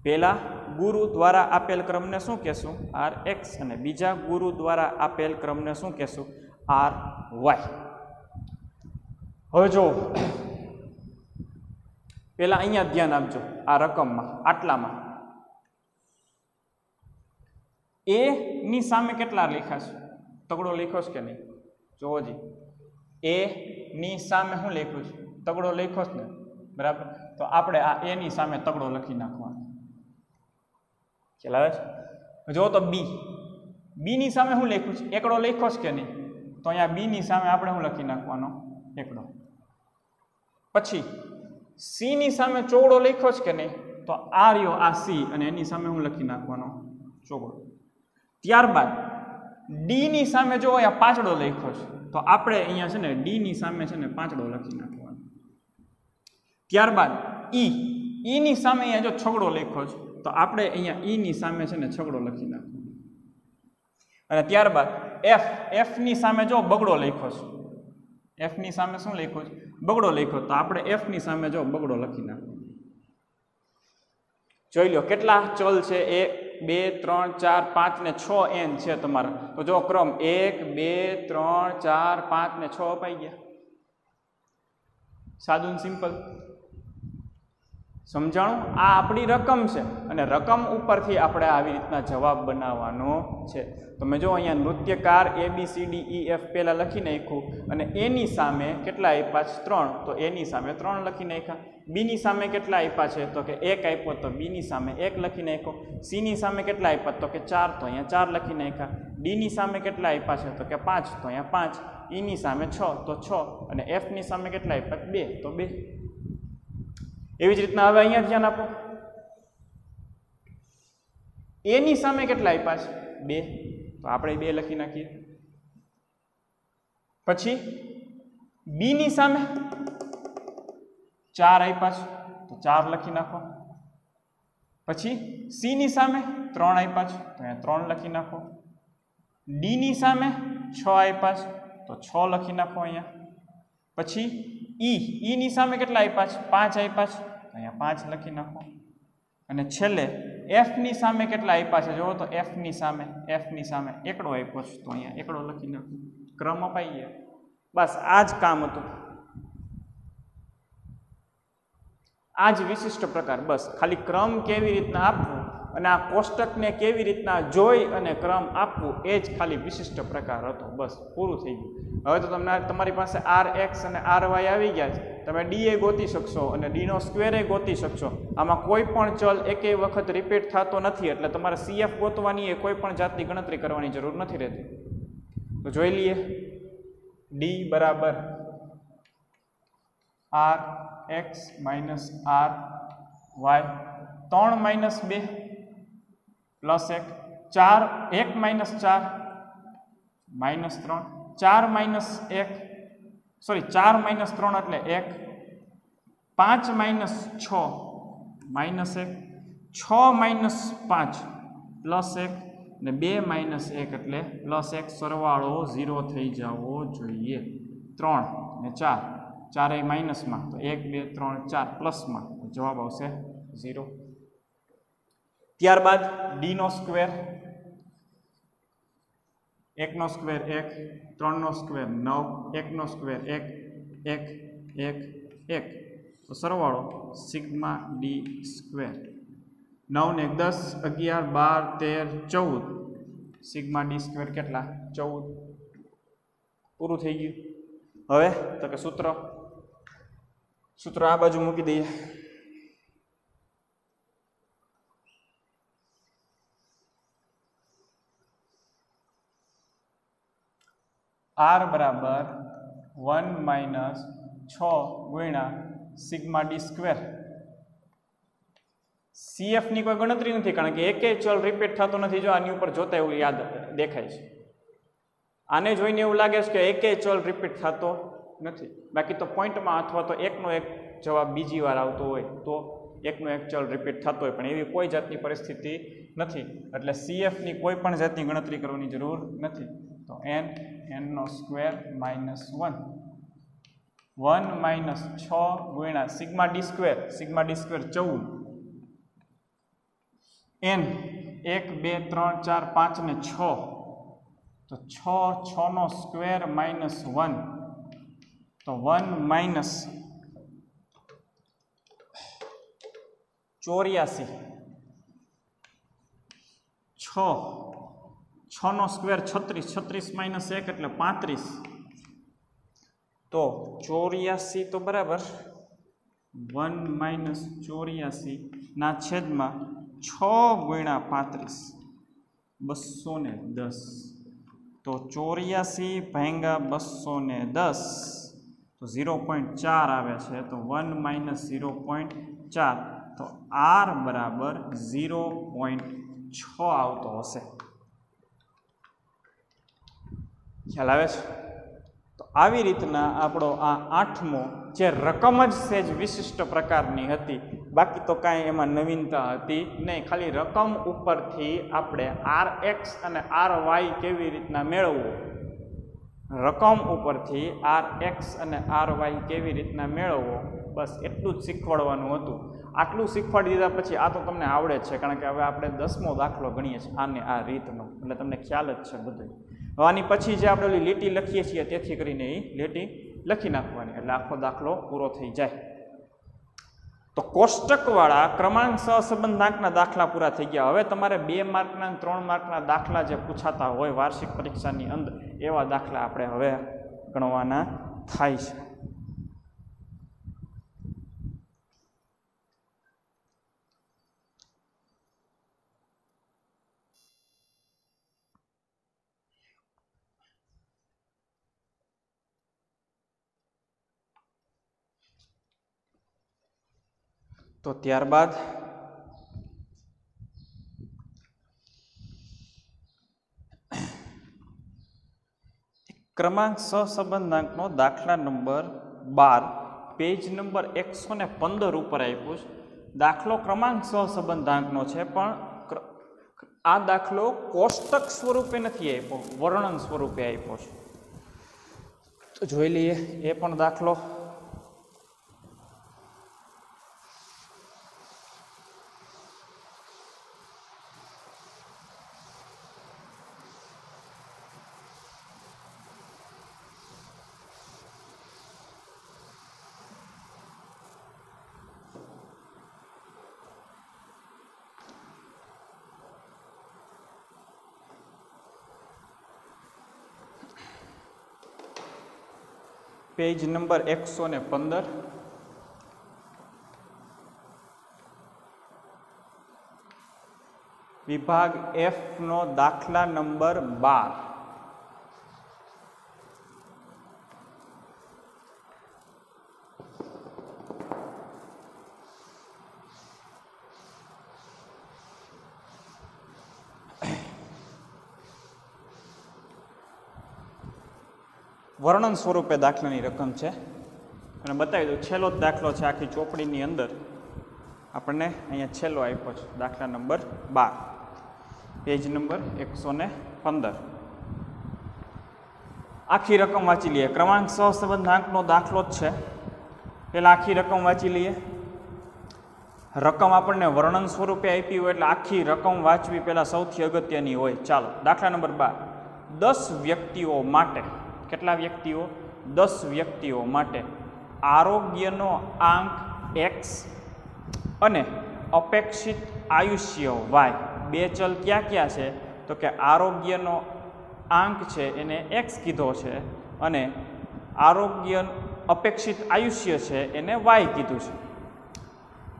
પહેલા ગુરુ દ્વારા આપેલ ક્રમને શું કહેશું? આર એક્સ અને બીજા ગુરુ દ્વારા આપેલ ક્રમને શું કહેશું? આર વાય હવે જો પહેલા અહીંયા ધ્યાન આપજો આ રકમમાં, આટલામાં. એ ની સામે કેટલા લખાશ તગડો લખ્યો કે નહીં? જોવો જી. એ ની સામે હું લખ્યું છું? તગડો લખ્યો છે ને? બરાબર? તો આપણે આ એ ની સામે તગડો લખી નાખવાનો. આવે છે? જો તો બી બી ની સામે હું લખ્યું છે? એકડો લખ્યો છે કે નહીં? તો અહીંયા બીની સામે આપણે હું લખી નાખવાનો? એકડો. પછી સીની સામે ચોગડો લખ્યો છે કે નહીં? તો આ રહ્યો આ સી અને એની સામે હું લખી નાખવાનો? ચોગડો ત્યારબાદ ડીની સામે જો અહીંયા પાંચડો લખ્યો છે, તો આપણે અહીંયા છે ને ડીની સામે છે ને પાંચડો લખી નાખવાનો. ત્યારબાદ ઈ ઈની સામે અહીંયા જો છગડો લખ્યો છે, તો આપણે અહીંયા ઈની સામે છે ને છગડો લખી નાખવાનો. અને ત્યારબાદ એફ એફની સામે જો બગડો લખ્યો છે. એફની સામે શું લખ્યું છે? બગડો લખ્યો. તો આપણે એફની સામે જો બગડો લખી નાખો જોઈ લો કેટલા ચલ છે? એક, બે, ત્રણ, ચાર, પાંચ ને છ એન છે તમારા. તો જો ક્રમ એક, બે, ત્રણ, ચાર, પાંચ ને છ અપાઈ ગયા. સાદું સિમ્પલ સમજાણું? આ આપણી રકમ છે અને રકમ ઉપરથી આપણે આવી રીતના જવાબ બનાવવાનો છે. તમે જો અહીંયા નૃત્યકાર A B C D E F પહેલાં લખી નાખ્યું અને એની સામે કેટલા આપ્યા છે? ત્રણ. તો એની સામે ત્રણ લખી નાખ્યા. બીની સામે કેટલા આપ્યા છે? તો કે એક આપ્યો, તો બીની સામે એક લખી નાખ્યો. સીની સામે કેટલા આપ્યા? તો કે ચાર. તો અહીંયા ચાર લખી નાખ્યા. ડીની સામે કેટલા આપ્યા છે? તો કે પાંચ. તો અહીંયા પાંચ. ઈની સામે છ. તો છ. અને એફની સામે કેટલા આપ્યા? બે. તો બે. એવી જ રીતના હવે અહીંયા ધ્યાન આપો. એની સામે કેટલા આપ્યા છે? બે. તો આપણે બે લખી નાખીએ. પછી બીની સામે ચાર આપ્યા છે. તો ચાર લખી નાખો. પછી સીની સામે ત્રણ આપ્યા છે. તો અહીંયા ત્રણ લખી નાખો. ડીની સામે છ આપ્યા છે. તો છ લખી નાખો અહીંયા. પછી ઈ, ઈની સામે કેટલા આપ્યા છે? પાંચ આપ્યા છે? અહીંયા પાંચ લખી નાખો. અને છેલ્લે, એફની સામે કેટલા આપ્યા છે? જુઓ તો એફની સામે એફની સામે. એકડો આપ્યો છે તો અહીંયા એકડો લખી નાખો. ક્રમ અપાઈ ગયા બસ, આ જ કામ હતું. આ જ વિશિષ્ટ પ્રકાર. બસ, ખાલી ક્રમ કેવી રીતના આપવું અને આ કોષ્ટકને કેવી રીતના જોઈ અને ક્રમ આપવું એ જ ખાલી વિશિષ્ટ પ્રકાર હતો. બસ, પૂરું થઈ ગયું. હવે તો તમને તમારી પાસે આર એક્સ અને આર વાય આવી ગયા છે. તમે ડી એ ગોતી શકશો અને ડીનો સ્ક્વેર એ ગોતી શકશો. આમાં કોઈ પણ ચલ એકેય વખત રિપીટ થતો નથી, એટલે તમારે સીએફ ગોતવાની એ કોઈ પણ જાતની ગણતરી કરવાની જરૂર નથી રહેતી. તો જોઈ લઈએ. ડી બરાબર R X minus R Y ત્રણ માઇનસ બે પ્લસ એક. ચાર, એક માઇનસ ચાર. માઇનસ ત્રણ. ચાર માઇનસ એક સોરી ચાર માઇનસ ત્રણ એટલે એક, પાંચ માઇનસ છ, માઇનસ એક, છ માઇનસ પાંચ, પ્લસ એક, ને બે માઇનસ એક એટલે પ્લસ એક સરવાળો ઝીરો થઈ જવો જોઈએ. ત્રણ ને ચાર, ચારેય માઇનસમાં, તો એક, બે, ત્રણ, ચાર પ્લસમાં જવાબ આવશે ઝીરો. ત્યારબાદ ડીનો સ્ક્વેર એકનો સ્ક્વેર એક, ત્રણનો સ્ક્વેર નવ, એકનો સ્ક્વેર એક એક એક એક. તો સરવાળો સિગ્મા ડી સ્ક્વેર. નવ ને દસ, અગિયાર, બાર, તેર, ચૌદ. સિગ્મા ડી સ્ક્વેર કેટલા? ચૌદ. પૂરું થઈ ગયું. હવે તો કે સૂત્ર. સૂત્ર આ બાજુ મૂકી દઈએ. આર બરાબર વન માઇનસ છ ગુણ્યા સિગ્મા ડી સ્ક્વેર. સીએફની કોઈ ગણતરી નથી, કારણ કે એકે ચલ રિપીટ થતો નથી, જો આની ઉપર જોતા એવું યાદ દેખાય છે. આને જોઈને એવું લાગે છે કે એકે ચલ રિપીટ થતો નથી. બાકી તો પોઈન્ટમાં અથવા તો એકનો એક જવાબ બીજી વાર આવતો હોય, તો એકનો એક ચલ રિપીટ થતો હોય, પણ એવી કોઈ જાતની પરિસ્થિતિ નથી. એટલે સીએફની કોઈ પણ જાતની ગણતરી કરવાની જરૂર નથી. તો N એનનો square minus one one minus છ ગુણ્યા sigma D square sigma D square ચૌદ એન એક બે ત્રણ ચાર પાંચ ને છ તો છ છનો સ્ક્વેર માઇનસ વન તો વન માઇનસ ચોર્યાસી છ છનો સ્ક્વેર છત્રીસ છત્રીસ માઇનસ એક એટલે પાંત્રીસ. તો ચોર્યાસી તો બરાબર. વન માઇનસ ચોર્યાસી ના છેદમાં છ ગુણ્યા પાંત્રીસ. બસો ને દસ. તો ચોર્યાસી ભાંગા બસો ને દસ, તો ઝીરો પોઈન્ટ ચાર આવે છે, તો વન માઇનસ ઝીરો પોઈન્ટ ચાર. તો આર બરાબર ઝીરો પોઈન્ટ છ આવતો હશે. ખ્યાલ આવે છે? તો આવી રીતના આપણો આ આઠમો જે રકમ જ સેજ વિશિષ્ટ પ્રકારની હતી, બાકી તો કાંઈ એમાં નવીનતા હતી નહીં. ખાલી રકમ ઉપરથી આપણે આર એક્સ અને આર વાય કેવી રીતના મેળવવું? રકમ ઉપરથી આર એક્સ અને આર વાય કેવી રીતના મેળવવો? બસ એટલું જ શીખવાડવાનું હતું. આટલું શીખવાડી દીધા પછી આ તો તમને આવડે છે, કારણ કે હવે આપણે દસમો દાખલો ગણીએ છીએ. આને આ રીતનો. એટલે તમને ખ્યાલ જ છે બધું આની પછી જે આપણે ઓલી લીટી લખીએ છીએ તેથી કરીને એ લીટી લખી નાખવાની. એટલે આખો દાખલો પૂરો થઈ જાય. તો કોષ્ટકવાળા ક્રમાંક સહસંબંધાંકના દાખલા પૂરા થઈ ગયા. હવે તમારે બે માર્કના ત્રણ માર્કના દાખલા જે પૂછાતા હોય વાર્ષિક પરીક્ષાની અંદર એવા દાખલા આપણે હવે ગણવાના થાય છે. તો ત્યારબાદ ક્રમાંક સહસંબંધાંકનો દાખલા નંબર બાર, પેજ નંબર એકસો ને પંદર ઉપર આપ્યો છે. દાખલો ક્રમાંક સહસંબંધાંકનો છે, પણ આ દાખલો કોષ્ટક સ્વરૂપે નથી આપ્યો, વર્ણન સ્વરૂપે આપ્યો છે. તો જોઈ લઈએ, એ પણ દાખલો પેજ નંબર એકસો ને પંદર. વિભાગ એફનો દાખલા નંબર બાર. વર્ણન સ્વરૂપે દાખલાની રકમ છે. અને બતાવી દઉં, છેલ્લો જ દાખલો છે આખી ચોપડીની અંદર. આપણને અહીંયા છેલ્લો આપ્યો છે, દાખલા નંબર બાર. પેજ નંબર એકસો પંદર. આખી રકમ વાંચી લઈએ. ક્રમાંક સહસંબંધાંકનો દાખલો જ છે. પહેલાં આખી રકમ વાંચી લઈએ. રકમ આપણને વર્ણન સ્વરૂપે આપી હોય એટલે આખી રકમ વાંચવી પહેલાં સૌથી અગત્યની હોય. ચાલો, દાખલા નંબર બાર. દસ વ્યક્તિઓ માટે કેટલા વ્યક્તિઓ? દસ વ્યક્તિઓ માટે. આરોગ્યનો આંક એક્સ અને અપેક્ષિત આયુષ્ય વાય બે ચલ ક્યાં ક્યાં છે? તો કે આરોગ્યનો આંક છે એને એક્સ કીધો છે અને આરોગ્ય અપેક્ષિત આયુષ્ય છે એને વાય કીધું છે.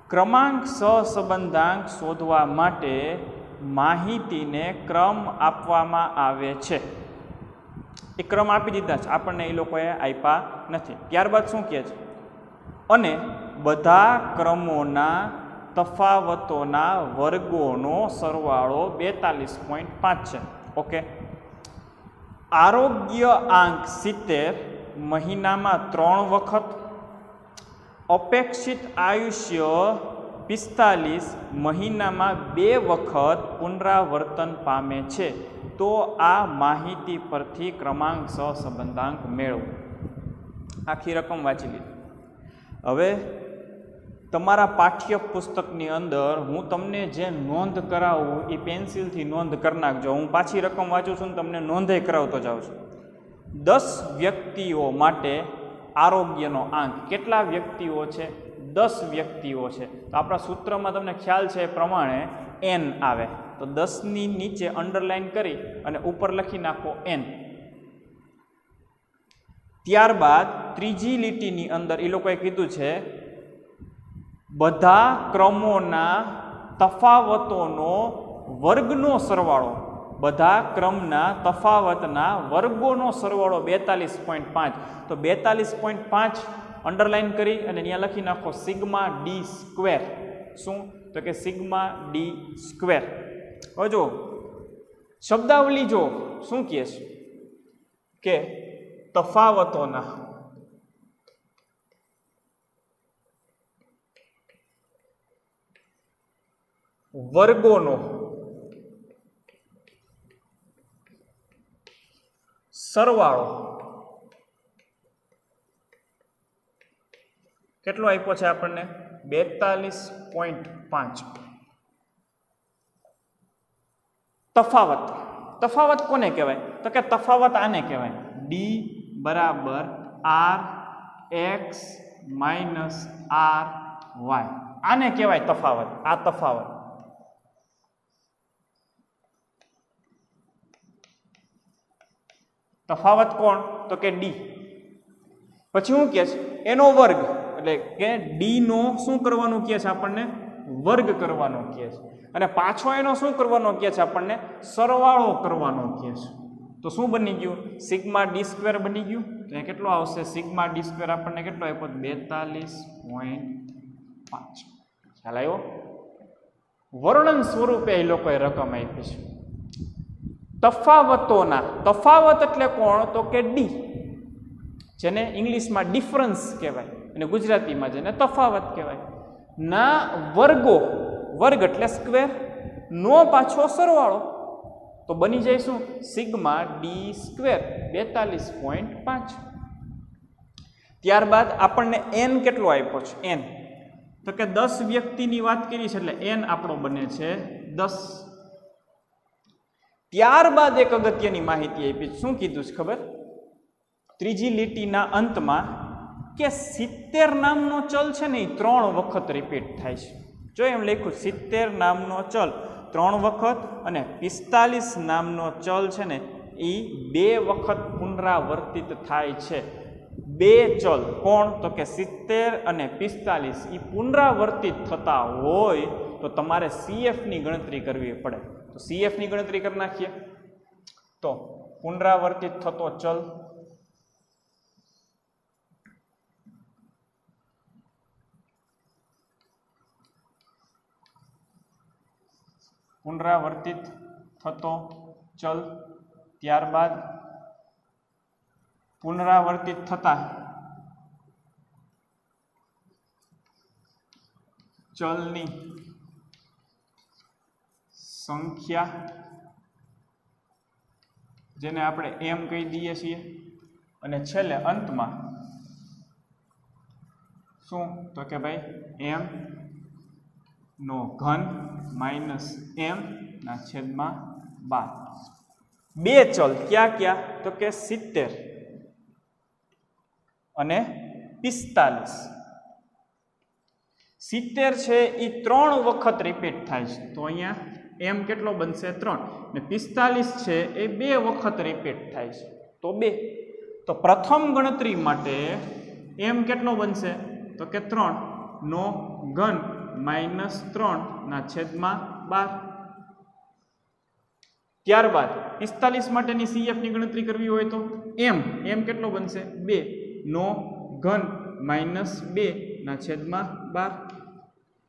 ક્રમાંક સહસંબંધાંક શોધવા માટે માહિતીને ક્રમ આપવામાં આવે છે. એ ક્રમ આપી દીધા છે. આપણને એ લોકોએ આપ્યા નથી. ત્યારબાદ શું કહે છે? અને બધા ક્રમોના તફાવતોના વર્ગોનો સરવાળો બેતાલીસ પોઈન્ટ પાંચ છે. ઓકે? આરોગ્ય આંક સિત્તેર મહિનામાં ત્રણ વખત, અપેક્ષિત આયુષ્ય પિસ્તાલીસ મહિનામાં બે વખત પુનરાવર્તન પામે છે. તો આ માહિતી પરથી ક્રમાંક સહસંબંધાંક મેળવો. આખી રકમ વાંચી લીધી. હવે તમારા પાઠ્ય પુસ્તકની અંદર હું તમને જે નોંધ કરાવું એ પેન્સિલથી નોંધ કરી નાખજો. હું પાછી રકમ વાંચું છું ને તમને નોંધે કરાવતો જાઉં છું. દસ વ્યક્તિઓ માટે આરોગ્યનો આંક. કેટલા વ્યક્તિઓ છે? દસ વ્યક્તિઓ છે. તો આપણા સૂત્રમાં તમને ખ્યાલ છે એ પ્રમાણે એન આવે. તો દસની નીચે અંડરલાઇન કરી અને ઉપર લખી નાખો એન ત્યારબાદ ત્રીજી લીટીની અંદર એ લોકોએ કીધું છે, બધા ક્રમોના તફાવતોનો વર્ગનો સરવાળો. બધા ક્રમના તફાવતના વર્ગોનો સરવાળો બેતાલીસ પોઈન્ટ પાંચ. તો બેતાલીસ પોઈન્ટ પાંચ અંડરલાઈન કરી અને ત્યાં લખી નાખો સિગ્મા ડી સ્ક્વેર. શું? તો કે સિગ્મા ડી સ્ક્વેર. હવે જો શબ્દાવલી જો શું કહે છે? કે તફાવતોના. વર્ગોનો. સરવાળો. કેટલો આપ્યો છે આપણને? બેતાલીસ પોઈન્ટ પાંચ. તફાવત. તફાવત કોને કહેવાય? તો કે તફાવત આને કહેવાય? ડી બરાબર R X minus R Y આને કહેવાય તફાવત. આ તફાવત. તફાવત કોણ? તો કે ડી પછી હું કહે એનો વર્ગ. એટલે કે ડીનો શું કરવાનું કહે છે આપણને? વર્ગ કરવાનો કહે છે. અને પાછો એનો શું કરવાનો કહે છે આપણને? સરવાળો કરવાનો કહે છે. તો શું બની ગયું? સિગ્મા ડી સ્ક્વેર બની ગયું? તો એ કેટલો આવશે? સિગ્મા ડી સ્ક્વેર આપણને કેટલો આપ્યો? બેતાલીસ પોઈન્ટ પાંચ. ખ્યાલ આવ્યો? વર્ણન સ્વરૂપે એ લોકોએ રકમ આપી છે. તફાવતોના તફાવત એટલે કોણ? તો કે ડી જેને ઇંગ્લિશમાં ડિફરન્સ કહેવાય. અને ગુજરાતીમાં જેને તફાવત કહેવાય. ના વર્ગો, વર્ગ એટલે સ્ક્વેર નો પાછો સરવાળો. તો બની જાય શું? સિગ્મા ડી સ્ક્વેર બેતાલીસ પોઈન્ટ પાંચ. ત્યારબાદ આપણને એન કેટલો આપ્યો છે? એન તો કે દસ વ્યક્તિની વાત કરી છે એટલે એન આપણો બને છે દસ. ત્યારબાદ એક અગત્યની માહિતી આપી શું કીધું છે ખબર? ત્રીજી લીટીના અંતમાં કે સિત્તેર નામનો ચલ છે ને એ ત્રણ વખત રિપીટ થાય છે. જો એમ લખ્યું, સિત્તેર નામનો ચલ, ત્રણ વખત અને પિસ્તાલીસ નામનો ચલ છે ને, એ બે વખત પુનરાવર્તિત થાય છે. બે ચલ, કોણ? તો કે સિત્તેર અને પિસ્તાલીસ એ પુનરાવર્તિત થતા હોય તો તમારે સીએફની ગણતરી કરવી પડે. તો સીએફની ગણતરી કરી નાખીએ. તો પુનરાવર્તિત થતો ચલ પુનરાવર્તિત થતો ચલ ત્યારબાદ પુનરાવર્તિત થતા ચલની સંખ્યા જેને આપણે એમ કહી દઈએ છીએ. અને છેલ્લે અંતમાં શું? તો કે ભાઈ એમ નો ઘન માઇનસ એમના છેદમાં બાર. બે ચલ ક્યાં ક્યાં? તો કે સિત્તેર અને પિસ્તાલીસ. સિત્તેર છે એ ત્રણ વખત રિપીટ થાય છે. તો અહીંયા એમ કેટલો બનશે? ત્રણ. ને પિસ્તાલીસ છે એ બે વખત રિપીટ થાય છે. તો બે. તો પ્રથમ ગણતરી માટે એમ કેટલો બનશે? તો કે ત્રણ. નો ઘન માઇનસ ત્રણ ના છેદમાં બાર. ત્યારબાદ પિસ્તાલીસ માટેની સીએફની ગણતરી કરવી હોય તો એમ એમ કેટલો બનશે? બે. નો ઘન માઇનસ બે ના છેદમાં બાર.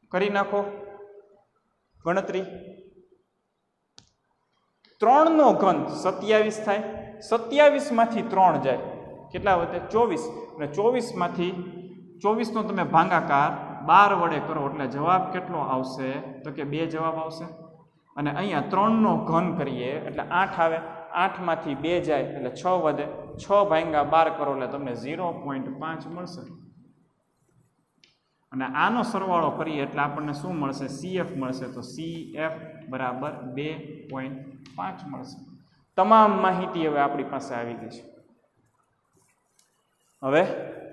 કરી નાખો ગણતરી. ત્રણનો ઘન સત્યાવીસ થાય. સત્યાવીસમાંથી ત્રણ જાય. કેટલા વધે? ચોવીસ. અને ચોવીસમાંથી, ચોવીસનો તમે ભાંગાકાર બાર વડે કરો એટલે જવાબ કેટલો આવશે? તો કે બે જવાબ આવશે. અને અહીંયા ત્રણનો ઘન કરીએ, એટલે આઠ આવે. આઠમાંથી બે જાય, એટલે છ વધે. છ ભાંગા બાર કરો, એટલે તમને ઝીરો પોઈન્ટ પાંચ મળશે. અને આનો સરવાળો કરીએ, એટલે આપણને શું મળશે? સીએફ મળશે. તો સીએફ બરાબર બે પોઈન્ટ પાંચ મળશે. તમામ માહિતી હવે આપણી પાસે આવી ગઈ છે. હવે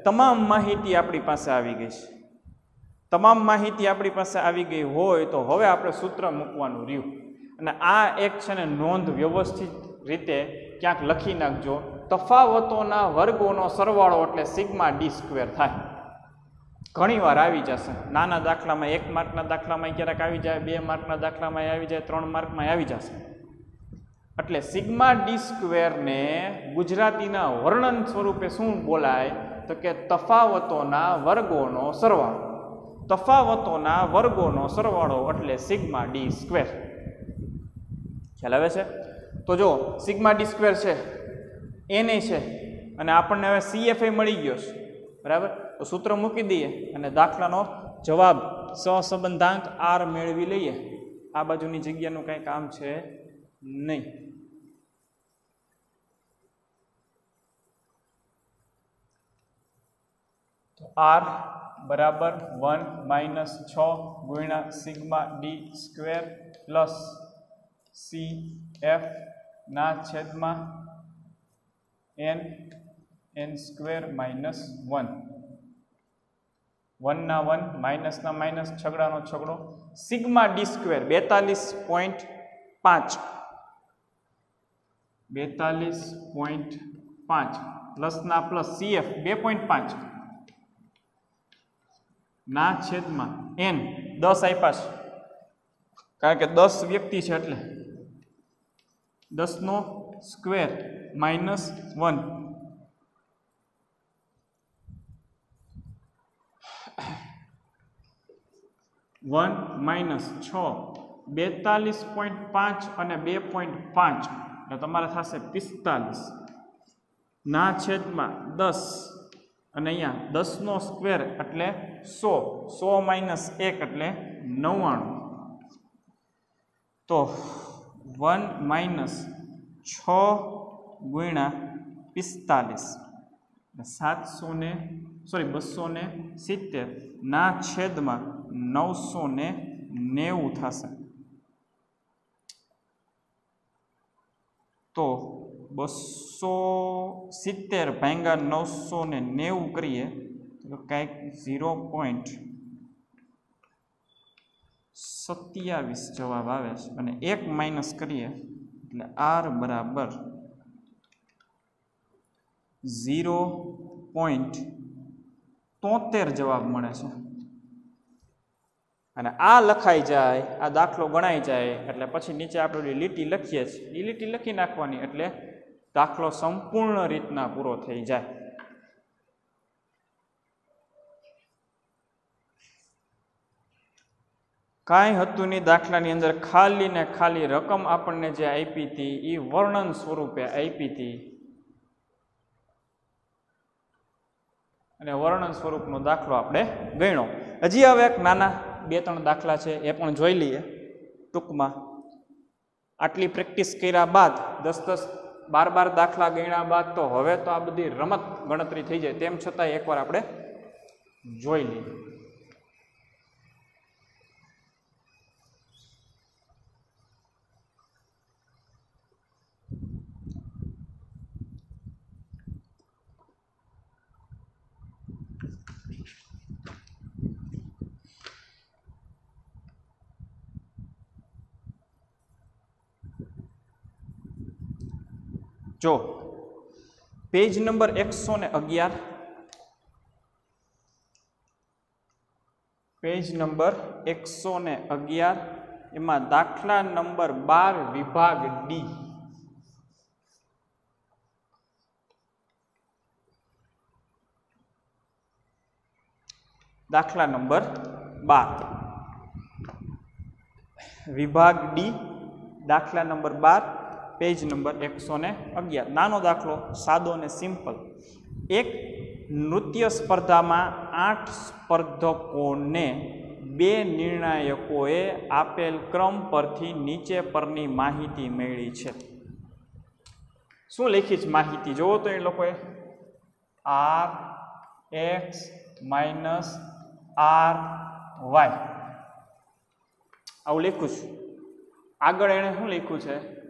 તમામ માહિતી આપણી પાસે આવી ગઈ છે. તમામ માહિતી આપણી પાસે આવી ગઈ હોય તો હવે આપણે સૂત્ર મૂકવાનું રહ્યું. અને આ એક છે ને નોંધ વ્યવસ્થિત રીતે ક્યાંક લખી નાખજો. તફાવતોના વર્ગોનો સરવાળો એટલે સિગ્મા ડી સ્ક્વેર થાય. ઘણીવાર આવી જશે. નાના દાખલામાં એક માર્કના દાખલામાં ક્યારેક આવી જાય, બે માર્કના દાખલામાં આવી જાય, ત્રણ માર્કમાં આવી જશે. એટલે સિગ્મા ડી સ્ક્વેરને ગુજરાતીના વર્ણન સ્વરૂપે શું બોલાય? તો કે તફાવતોના વર્ગોનો સરવાળો. તફાવતોના વર્ગોનો સરવાળો એટલે સિગ્મા ડી સ્ક્વેર. ખ્યાલ આવે છે? તો જો સિગ્મા ડી સ્ક્વેર છે, એને છે, અને આપણને હવે સીએફએ મળી ગયો છે. બરાબર? તો સૂત્ર મૂકી દઈએ અને દાખલાનો જવાબ સહસંબંધાંક આર મેળવી લઈએ. આ બાજુની જગ્યાનું કાંઈ કામ છે નહીં. તો આર બરાબર વન માઇનસ છ ગુણ્યા sigma D square plus C F ના છેદમાં N N square minus one. વનના one માઇનસના minus છગડાનો છગડો. સિગ્મા ડી સ્ક્વેર બેતાલીસ પોઈન્ટ પાંચ. બેતાલીસ પોઈન્ટ પાંચ. પ્લસના પ્લસ સીએફ બે પોઈન્ટ પાંચ. ના છેદમાં. એન દસ આપ્યા છે. કારણ કે દસ વ્યક્તિ છે એટલે. દસનો square minus one one minus છ, બેતાલીસ પોઈન્ટ પાંચ અને બે પોઈન્ટ પાંચ. એટલે તમારે થશે પિસ્તાલીસ. ના છેદમાં દસ. અને અહીંયા દસનો સ્ક્વેર એટલે સો. સો માઇનસ એક એટલે નવ્વાણું. તો વન માઇનસ છ ગુણ્યા પિસ્તાલીસ. સાતસો ને, સોરી, બસો ને સિત્તેર. ના છેદમાં નવસો ને નેવું થશે. તો બસો સિત્તેર ભાંગા નવસો ને નેવું કરીએ, તો કાંઈક ઝીરો પોઈન્ટ સત્યાવીસ જવાબ આવે છે. અને એક માઇનસ કરીએ, એટલે આર બરાબર ઝીરો પોઈન્ટ તોતેર જવાબ મળે છે. અને આ લખાઈ જાય, આ દાખલો ગણાઈ જાય, એટલે પછી નીચે આપણે લીટી લખીએ છીએ. એ લીટી લખી નાખવાની, એટલે દાખલો સંપૂર્ણ રીતના પૂરો થઈ જાય. કાંઈ હતું નહીં દાખલાની અંદર ખાલી ને ખાલી રકમ આપણને જે આપી હતી એ વર્ણન સ્વરૂપે આપી હતી. અને વર્ણન સ્વરૂપનો દાખલો આપણે ગણ્યો. હજી હવે એક નાના બે ત્રણ દાખલા છે, એ પણ જોઈ લઈએ ટૂંકમાં. આટલી પ્રેક્ટિસ કર્યા બાદ દસ દસ બાર બાર દાખલા ગણ્યા બાદ તો હવે તો આ બધી રમત ગણતરી થઈ જાય. તેમ છતાં એકવાર આપણે જોઈ લઈએ. જો પેજ નંબર એકસો ને અગિયાર. પેજ નંબર એકસો ને અગિયાર, એમાં દાખલા નંબર બાર વિભાગ ડી દાખલા નંબર બાર. વિભાગ ડી દાખલા નંબર બાર પેજ નંબર એકસો ને અગિયાર. નાનો દાખલો, સાદો અને સિમ્પલ. એક નૃત્ય સ્પર્ધામાં આઠ સ્પર્ધકોને બે નિર્ણાયકોએ આપેલ ક્રમ પરથી નીચે પરની માહિતી મેળવી છે. શું લખી છે માહિતી? જોવો તો એ લોકોએ. R, X, minus, R, Y. આવું લખ્યું છે. આગળ એણે શું લખ્યું છે?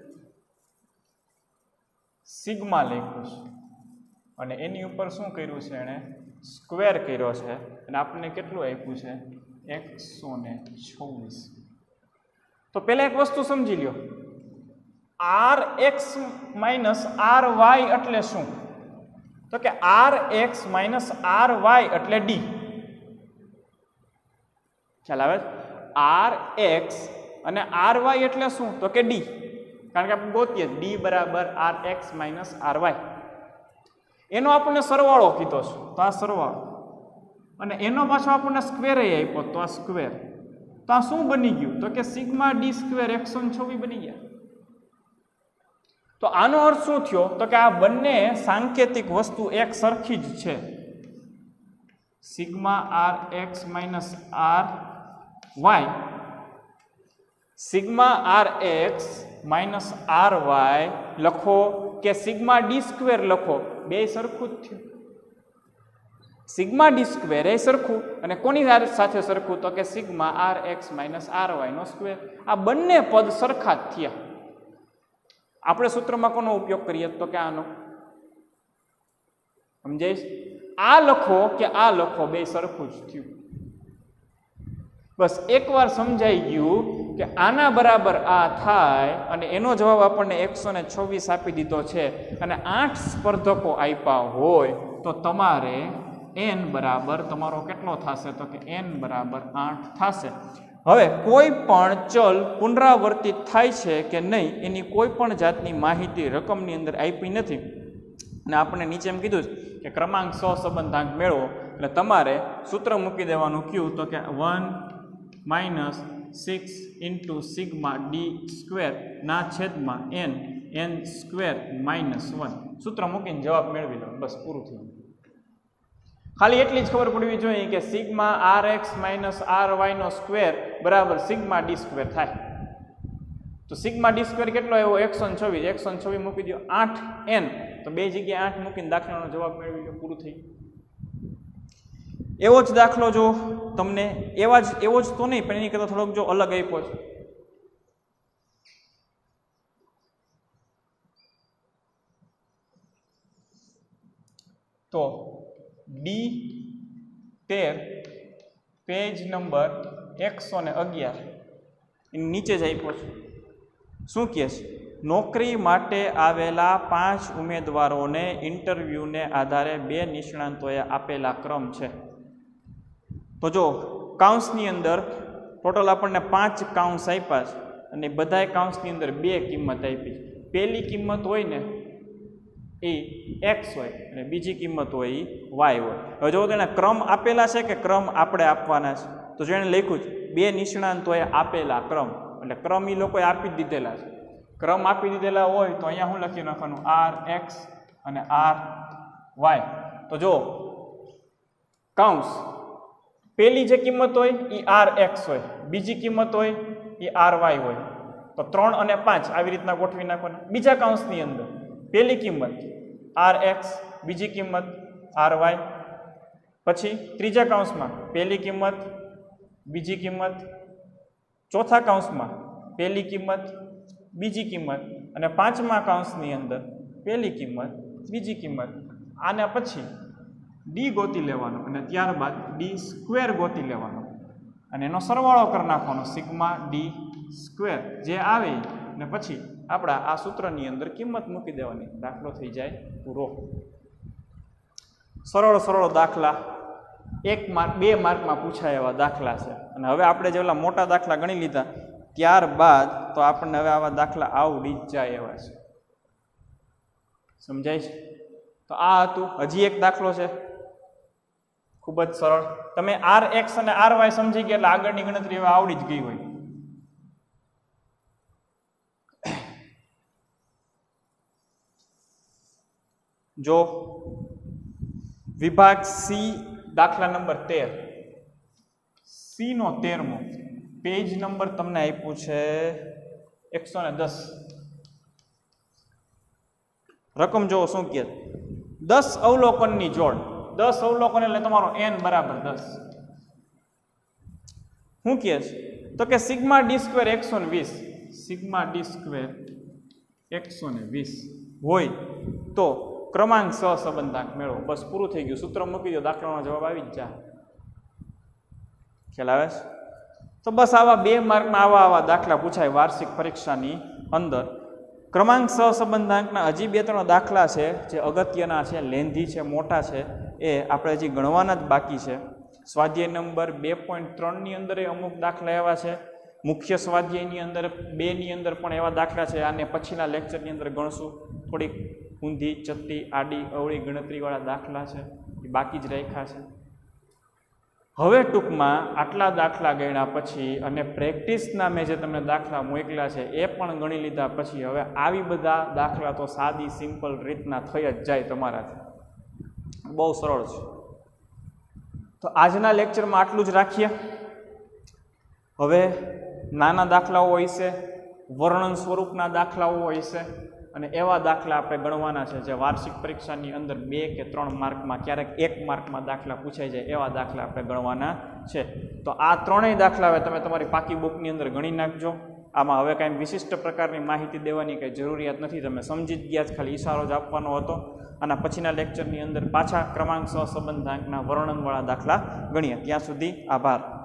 સિગ્મા લખ્યું છે. અને એની ઉપર શું કર્યું છે એણે? સ્ક્વેર કર્યો છે. અને આપણને કેટલું આપ્યું છે? એકસો ને છવ્વીસ. તો પહેલાં એક વસ્તુ સમજી લ્યો. R X minus R Y એટલે શું? તો કે R X minus R Y એટલે ડી. ખ્યાલ આવે આર એક્સ અને આર વાય એટલે શું? તો કે ડી. કારણ કે આપણે ગોતીએ ડી બરાબર R X minus R Y એનો આપણને સરવાળો કીધો છે. તો આ સરવાળો. અને એનો પાછો આપણને સ્ક્વેર આપ્યો તો આ સ્ક્વેર તો આ શું બની ગયું? તો કે સિગ્મા ડી સ્ક્વેર એકસો છવ્વીસ બની ગયા. તો આનો અર્થ શું થયો? તો કે આ બંને સાંકેતિક વસ્તુ એક સરખી જ છે. Sigma R X minus R Y sigma R X minus R Y લખો કે સિગ્મા ડી સ્ક્વેર લખો. બે સરખું જ થયું. સિગ્મા ડી સ્ક્વેર એ સરખું અને કોની સાથે સરખું? તો કે sigma R X minus R વાયનો square. આ બંને પદ સરખા જ થયા. આપણે સૂત્રમાં કોનો ઉપયોગ કરીએ? તો કે આનો. સમજાઈશ? આ લખો કે આ લખો, બે સરખું જ થયું. બસ એકવાર સમજાઈ ગયું કે આના બરાબર આ થાય અને એનો જવાબ આપણને એકસો ને છવ્વીસ આપી દીધો છે અને આઠ સ્પર્ધકો આપ્યા હોય તો તમારે એન બરાબર તમારો કેટલો થશે તો કે એન બરાબર આઠ થશે. હવે કોઈ પણ ચલ પુનરાવર્તિત થાય છે કે નહીં એની કોઈ પણ જાતની માહિતી રકમની અંદર આપી નથી. અને આપણે નીચે એમ કીધું કે ક્રમાંક સો સંબંધાંક મેળવો. એટલે તમારે સૂત્ર મૂકી દેવાનું કયું તો કે one minus six into sigma D square ના છેદમાં N N square minus one. સૂત્ર મૂકીને જવાબ મેળવી લો. બસ પૂરું થયું. ખાલી એટલી જ ખબર પડવી જોઈએ કે sigma R X minus R વાયનો square બરાબર સિગ્મા ડી સ્ક્વેર થાય. તો સિગ્મા ડી સ્ક્વેર કેટલો એવો એકસો છવ્વીસ. એકસો છવ્વીસ મૂકી દો આઠ એન. તો બે જગ્યાએ આઠ મૂકીને દાખલાનો જવાબ મેળવી લો. પૂરું થઈ એવો જ દાખલો જો તમને એવા જ એવો જ તો નહીં, પણ એની કરતાં થોડોક જો અલગ આપ્યો છે. તો ડી તેર, પેજ નંબર એકસો ને અગિયાર. નીચે જ આપ્યો છે. શું કહે છે? નોકરી માટે આવેલા પાંચ ઉમેદવારોને ઇન્ટરવ્યૂને આધારે બે નિષ્ણાંતોએ આપેલા ક્રમ છે. તો જો કાઉન્સની અંદર ટોટલ આપણને પાંચ કાઉન્સ આપ્યા છે અને બધાય કાઉન્સની અંદર બે કિંમત આપી છે. પહેલી કિંમત હોય ને એ એક્સ હોય અને બીજી કિંમત હોય એ વાય હોય. હવે જો તેણે ક્રમ આપેલા છે કે ક્રમ આપણે આપવાના છે? તો જેણે લખ્યું છે, બે નિષ્ણાંતોએ આપેલા ક્રમ. એટલે ક્રમ એ લોકોએ આપી દીધેલા છે. ક્રમ આપી દીધેલા હોય તો અહીંયા હું લખી નાખવાનું? આર, એક્સ અને આર, વાય. તો જો, કાઉન્સ પહેલી જે કિંમત હોય એ આર એક્સ હોય. બીજી કિંમત હોય એ આર વાય હોય. તો ત્રણ અને પાંચ આવી રીતના ગોઠવી નાખવાના. બીજા કાઉન્સની અંદર પહેલી કિંમત આર એક્સ, બીજી કિંમત આર વાય. પછી ત્રીજા કાઉન્સમાં પહેલી કિંમત, બીજી કિંમત. ચોથા કાઉન્સમાં પહેલી કિંમત, બીજી કિંમત. અને પાંચમા કાઉન્સની અંદર પહેલી કિંમત, બીજી કિંમત. આના પછી ડી ગોતી લેવાનો અને ત્યારબાદ ડી સ્ક્વેર ગોતી લેવાનો. અને એનો સરવાળો કરી નાખવાનો, સિગ્મા ડી સ્ક્વેર જે આવે ને પછી આપણા આ સૂત્રની અંદર કિંમત મૂકી દેવાની. દાખલો થઈ જાય પૂરો. સરળ સરળ દાખલા. એક માર્ક, બે માર્કમાં પૂછાય એવા દાખલા છે. અને હવે આપણે જેટલા મોટા દાખલા ગણી લીધા, ત્યારબાદ તો આપણને હવે આવા દાખલા આવડી જ જાય એવા છે. સમજાય છે? તો આ હતું. હજી એક દાખલો છે. ખૂબ જ સરળ. તમે આર એક્સ અને આર વાય સમજી ગયા એટલે આગળની ગણતરી હવે આવડી જ ગઈ હોય. જો વિભાગ સી દાખલા નંબર તેર. સી નો તેરમો. પેજ નંબર તમને આપ્યું છે એકસો ને દસ. રકમ જુઓ શું કે દસ અવલોકનની જોડ. દસ અવલોકન એટલે તમારો એન બરાબર દસ. શું કહે છે, તો કે સિગ્મા ડી સ્ક્વેર એકસો ને વીસ, સિગ્મા ડી સ્ક્વેર એકસો ને વીસ હોય તો ક્રમાંક સહસંબંધાંક મેળવો. બસ પૂરું થઈ ગયું. સૂત્ર મૂકી દો, દાખલાનો જવાબ આવી જ જા ખ્યાલ આવે છે? તો બસ આવા બે માર્કમાં આવા આવા દાખલા પૂછાય વાર્ષિક પરીક્ષાની અંદર. ક્રમાંક સહસંબંધાંકના હજી બે ત્રણ દાખલા છે, જે અગત્યના છે, લેન્ધી છે, મોટા છે. એ આપણે હજી ગણવાના જ બાકી છે. સ્વાધ્યાય નંબર બે પોઈન્ટ ત્રણની અંદર એ અમુક દાખલા એવા છે. મુખ્ય સ્વાધ્યાયની અંદર બેની અંદર પણ એવા દાખલા છે. આને પછીના લેક્ચરની અંદર ગણશું. થોડીક ઊંધી ચત્તી આડી, અવળી ગણતરીવાળા દાખલા છે. એ બાકી જ રાખ્યા છે. હવે ટૂંકમાં આટલા દાખલા ગણ્યા પછી અને પ્રેક્ટિસના મેં જે તમને દાખલા મોકલ્યા છે, એ પણ ગણી લીધા પછી હવે આવી બધા દાખલા તો સાદી, સિમ્પલ રીતના થઈ જ જાય તમારાથી. બહુ સરળ છે. તો આજના લેક્ચરમાં આટલું જ રાખીએ. હવે નાના દાખલાઓ હોય છે, વર્ણન સ્વરૂપના દાખલાઓ હોય છે, અને એવા દાખલા આપણે ગણવાના છે જે વાર્ષિક પરીક્ષાની અંદર બે કે ત્રણ માર્કમાં, ક્યારેક એક માર્કમાં દાખલા પૂછાઈ જાય એવા દાખલા આપણે ગણવાના છે. તો આ ત્રણેય દાખલા હવે તમે તમારી પાકી બુકની અંદર ગણી નાખજો. આમાં હવે કાંઈ વિશિષ્ટ પ્રકારની માહિતી દેવાની કંઈ જરૂરિયાત નથી. તમે સમજી જ ગયા ખાલી ઈશારો જ આપવાનો હતો. અને પછીના લેક્ચરની અંદર પાછા ક્રમાંક સહસંબંધાંકના વર્ણનવાળા દાખલા ગણીએ. ત્યાં સુધી આભાર.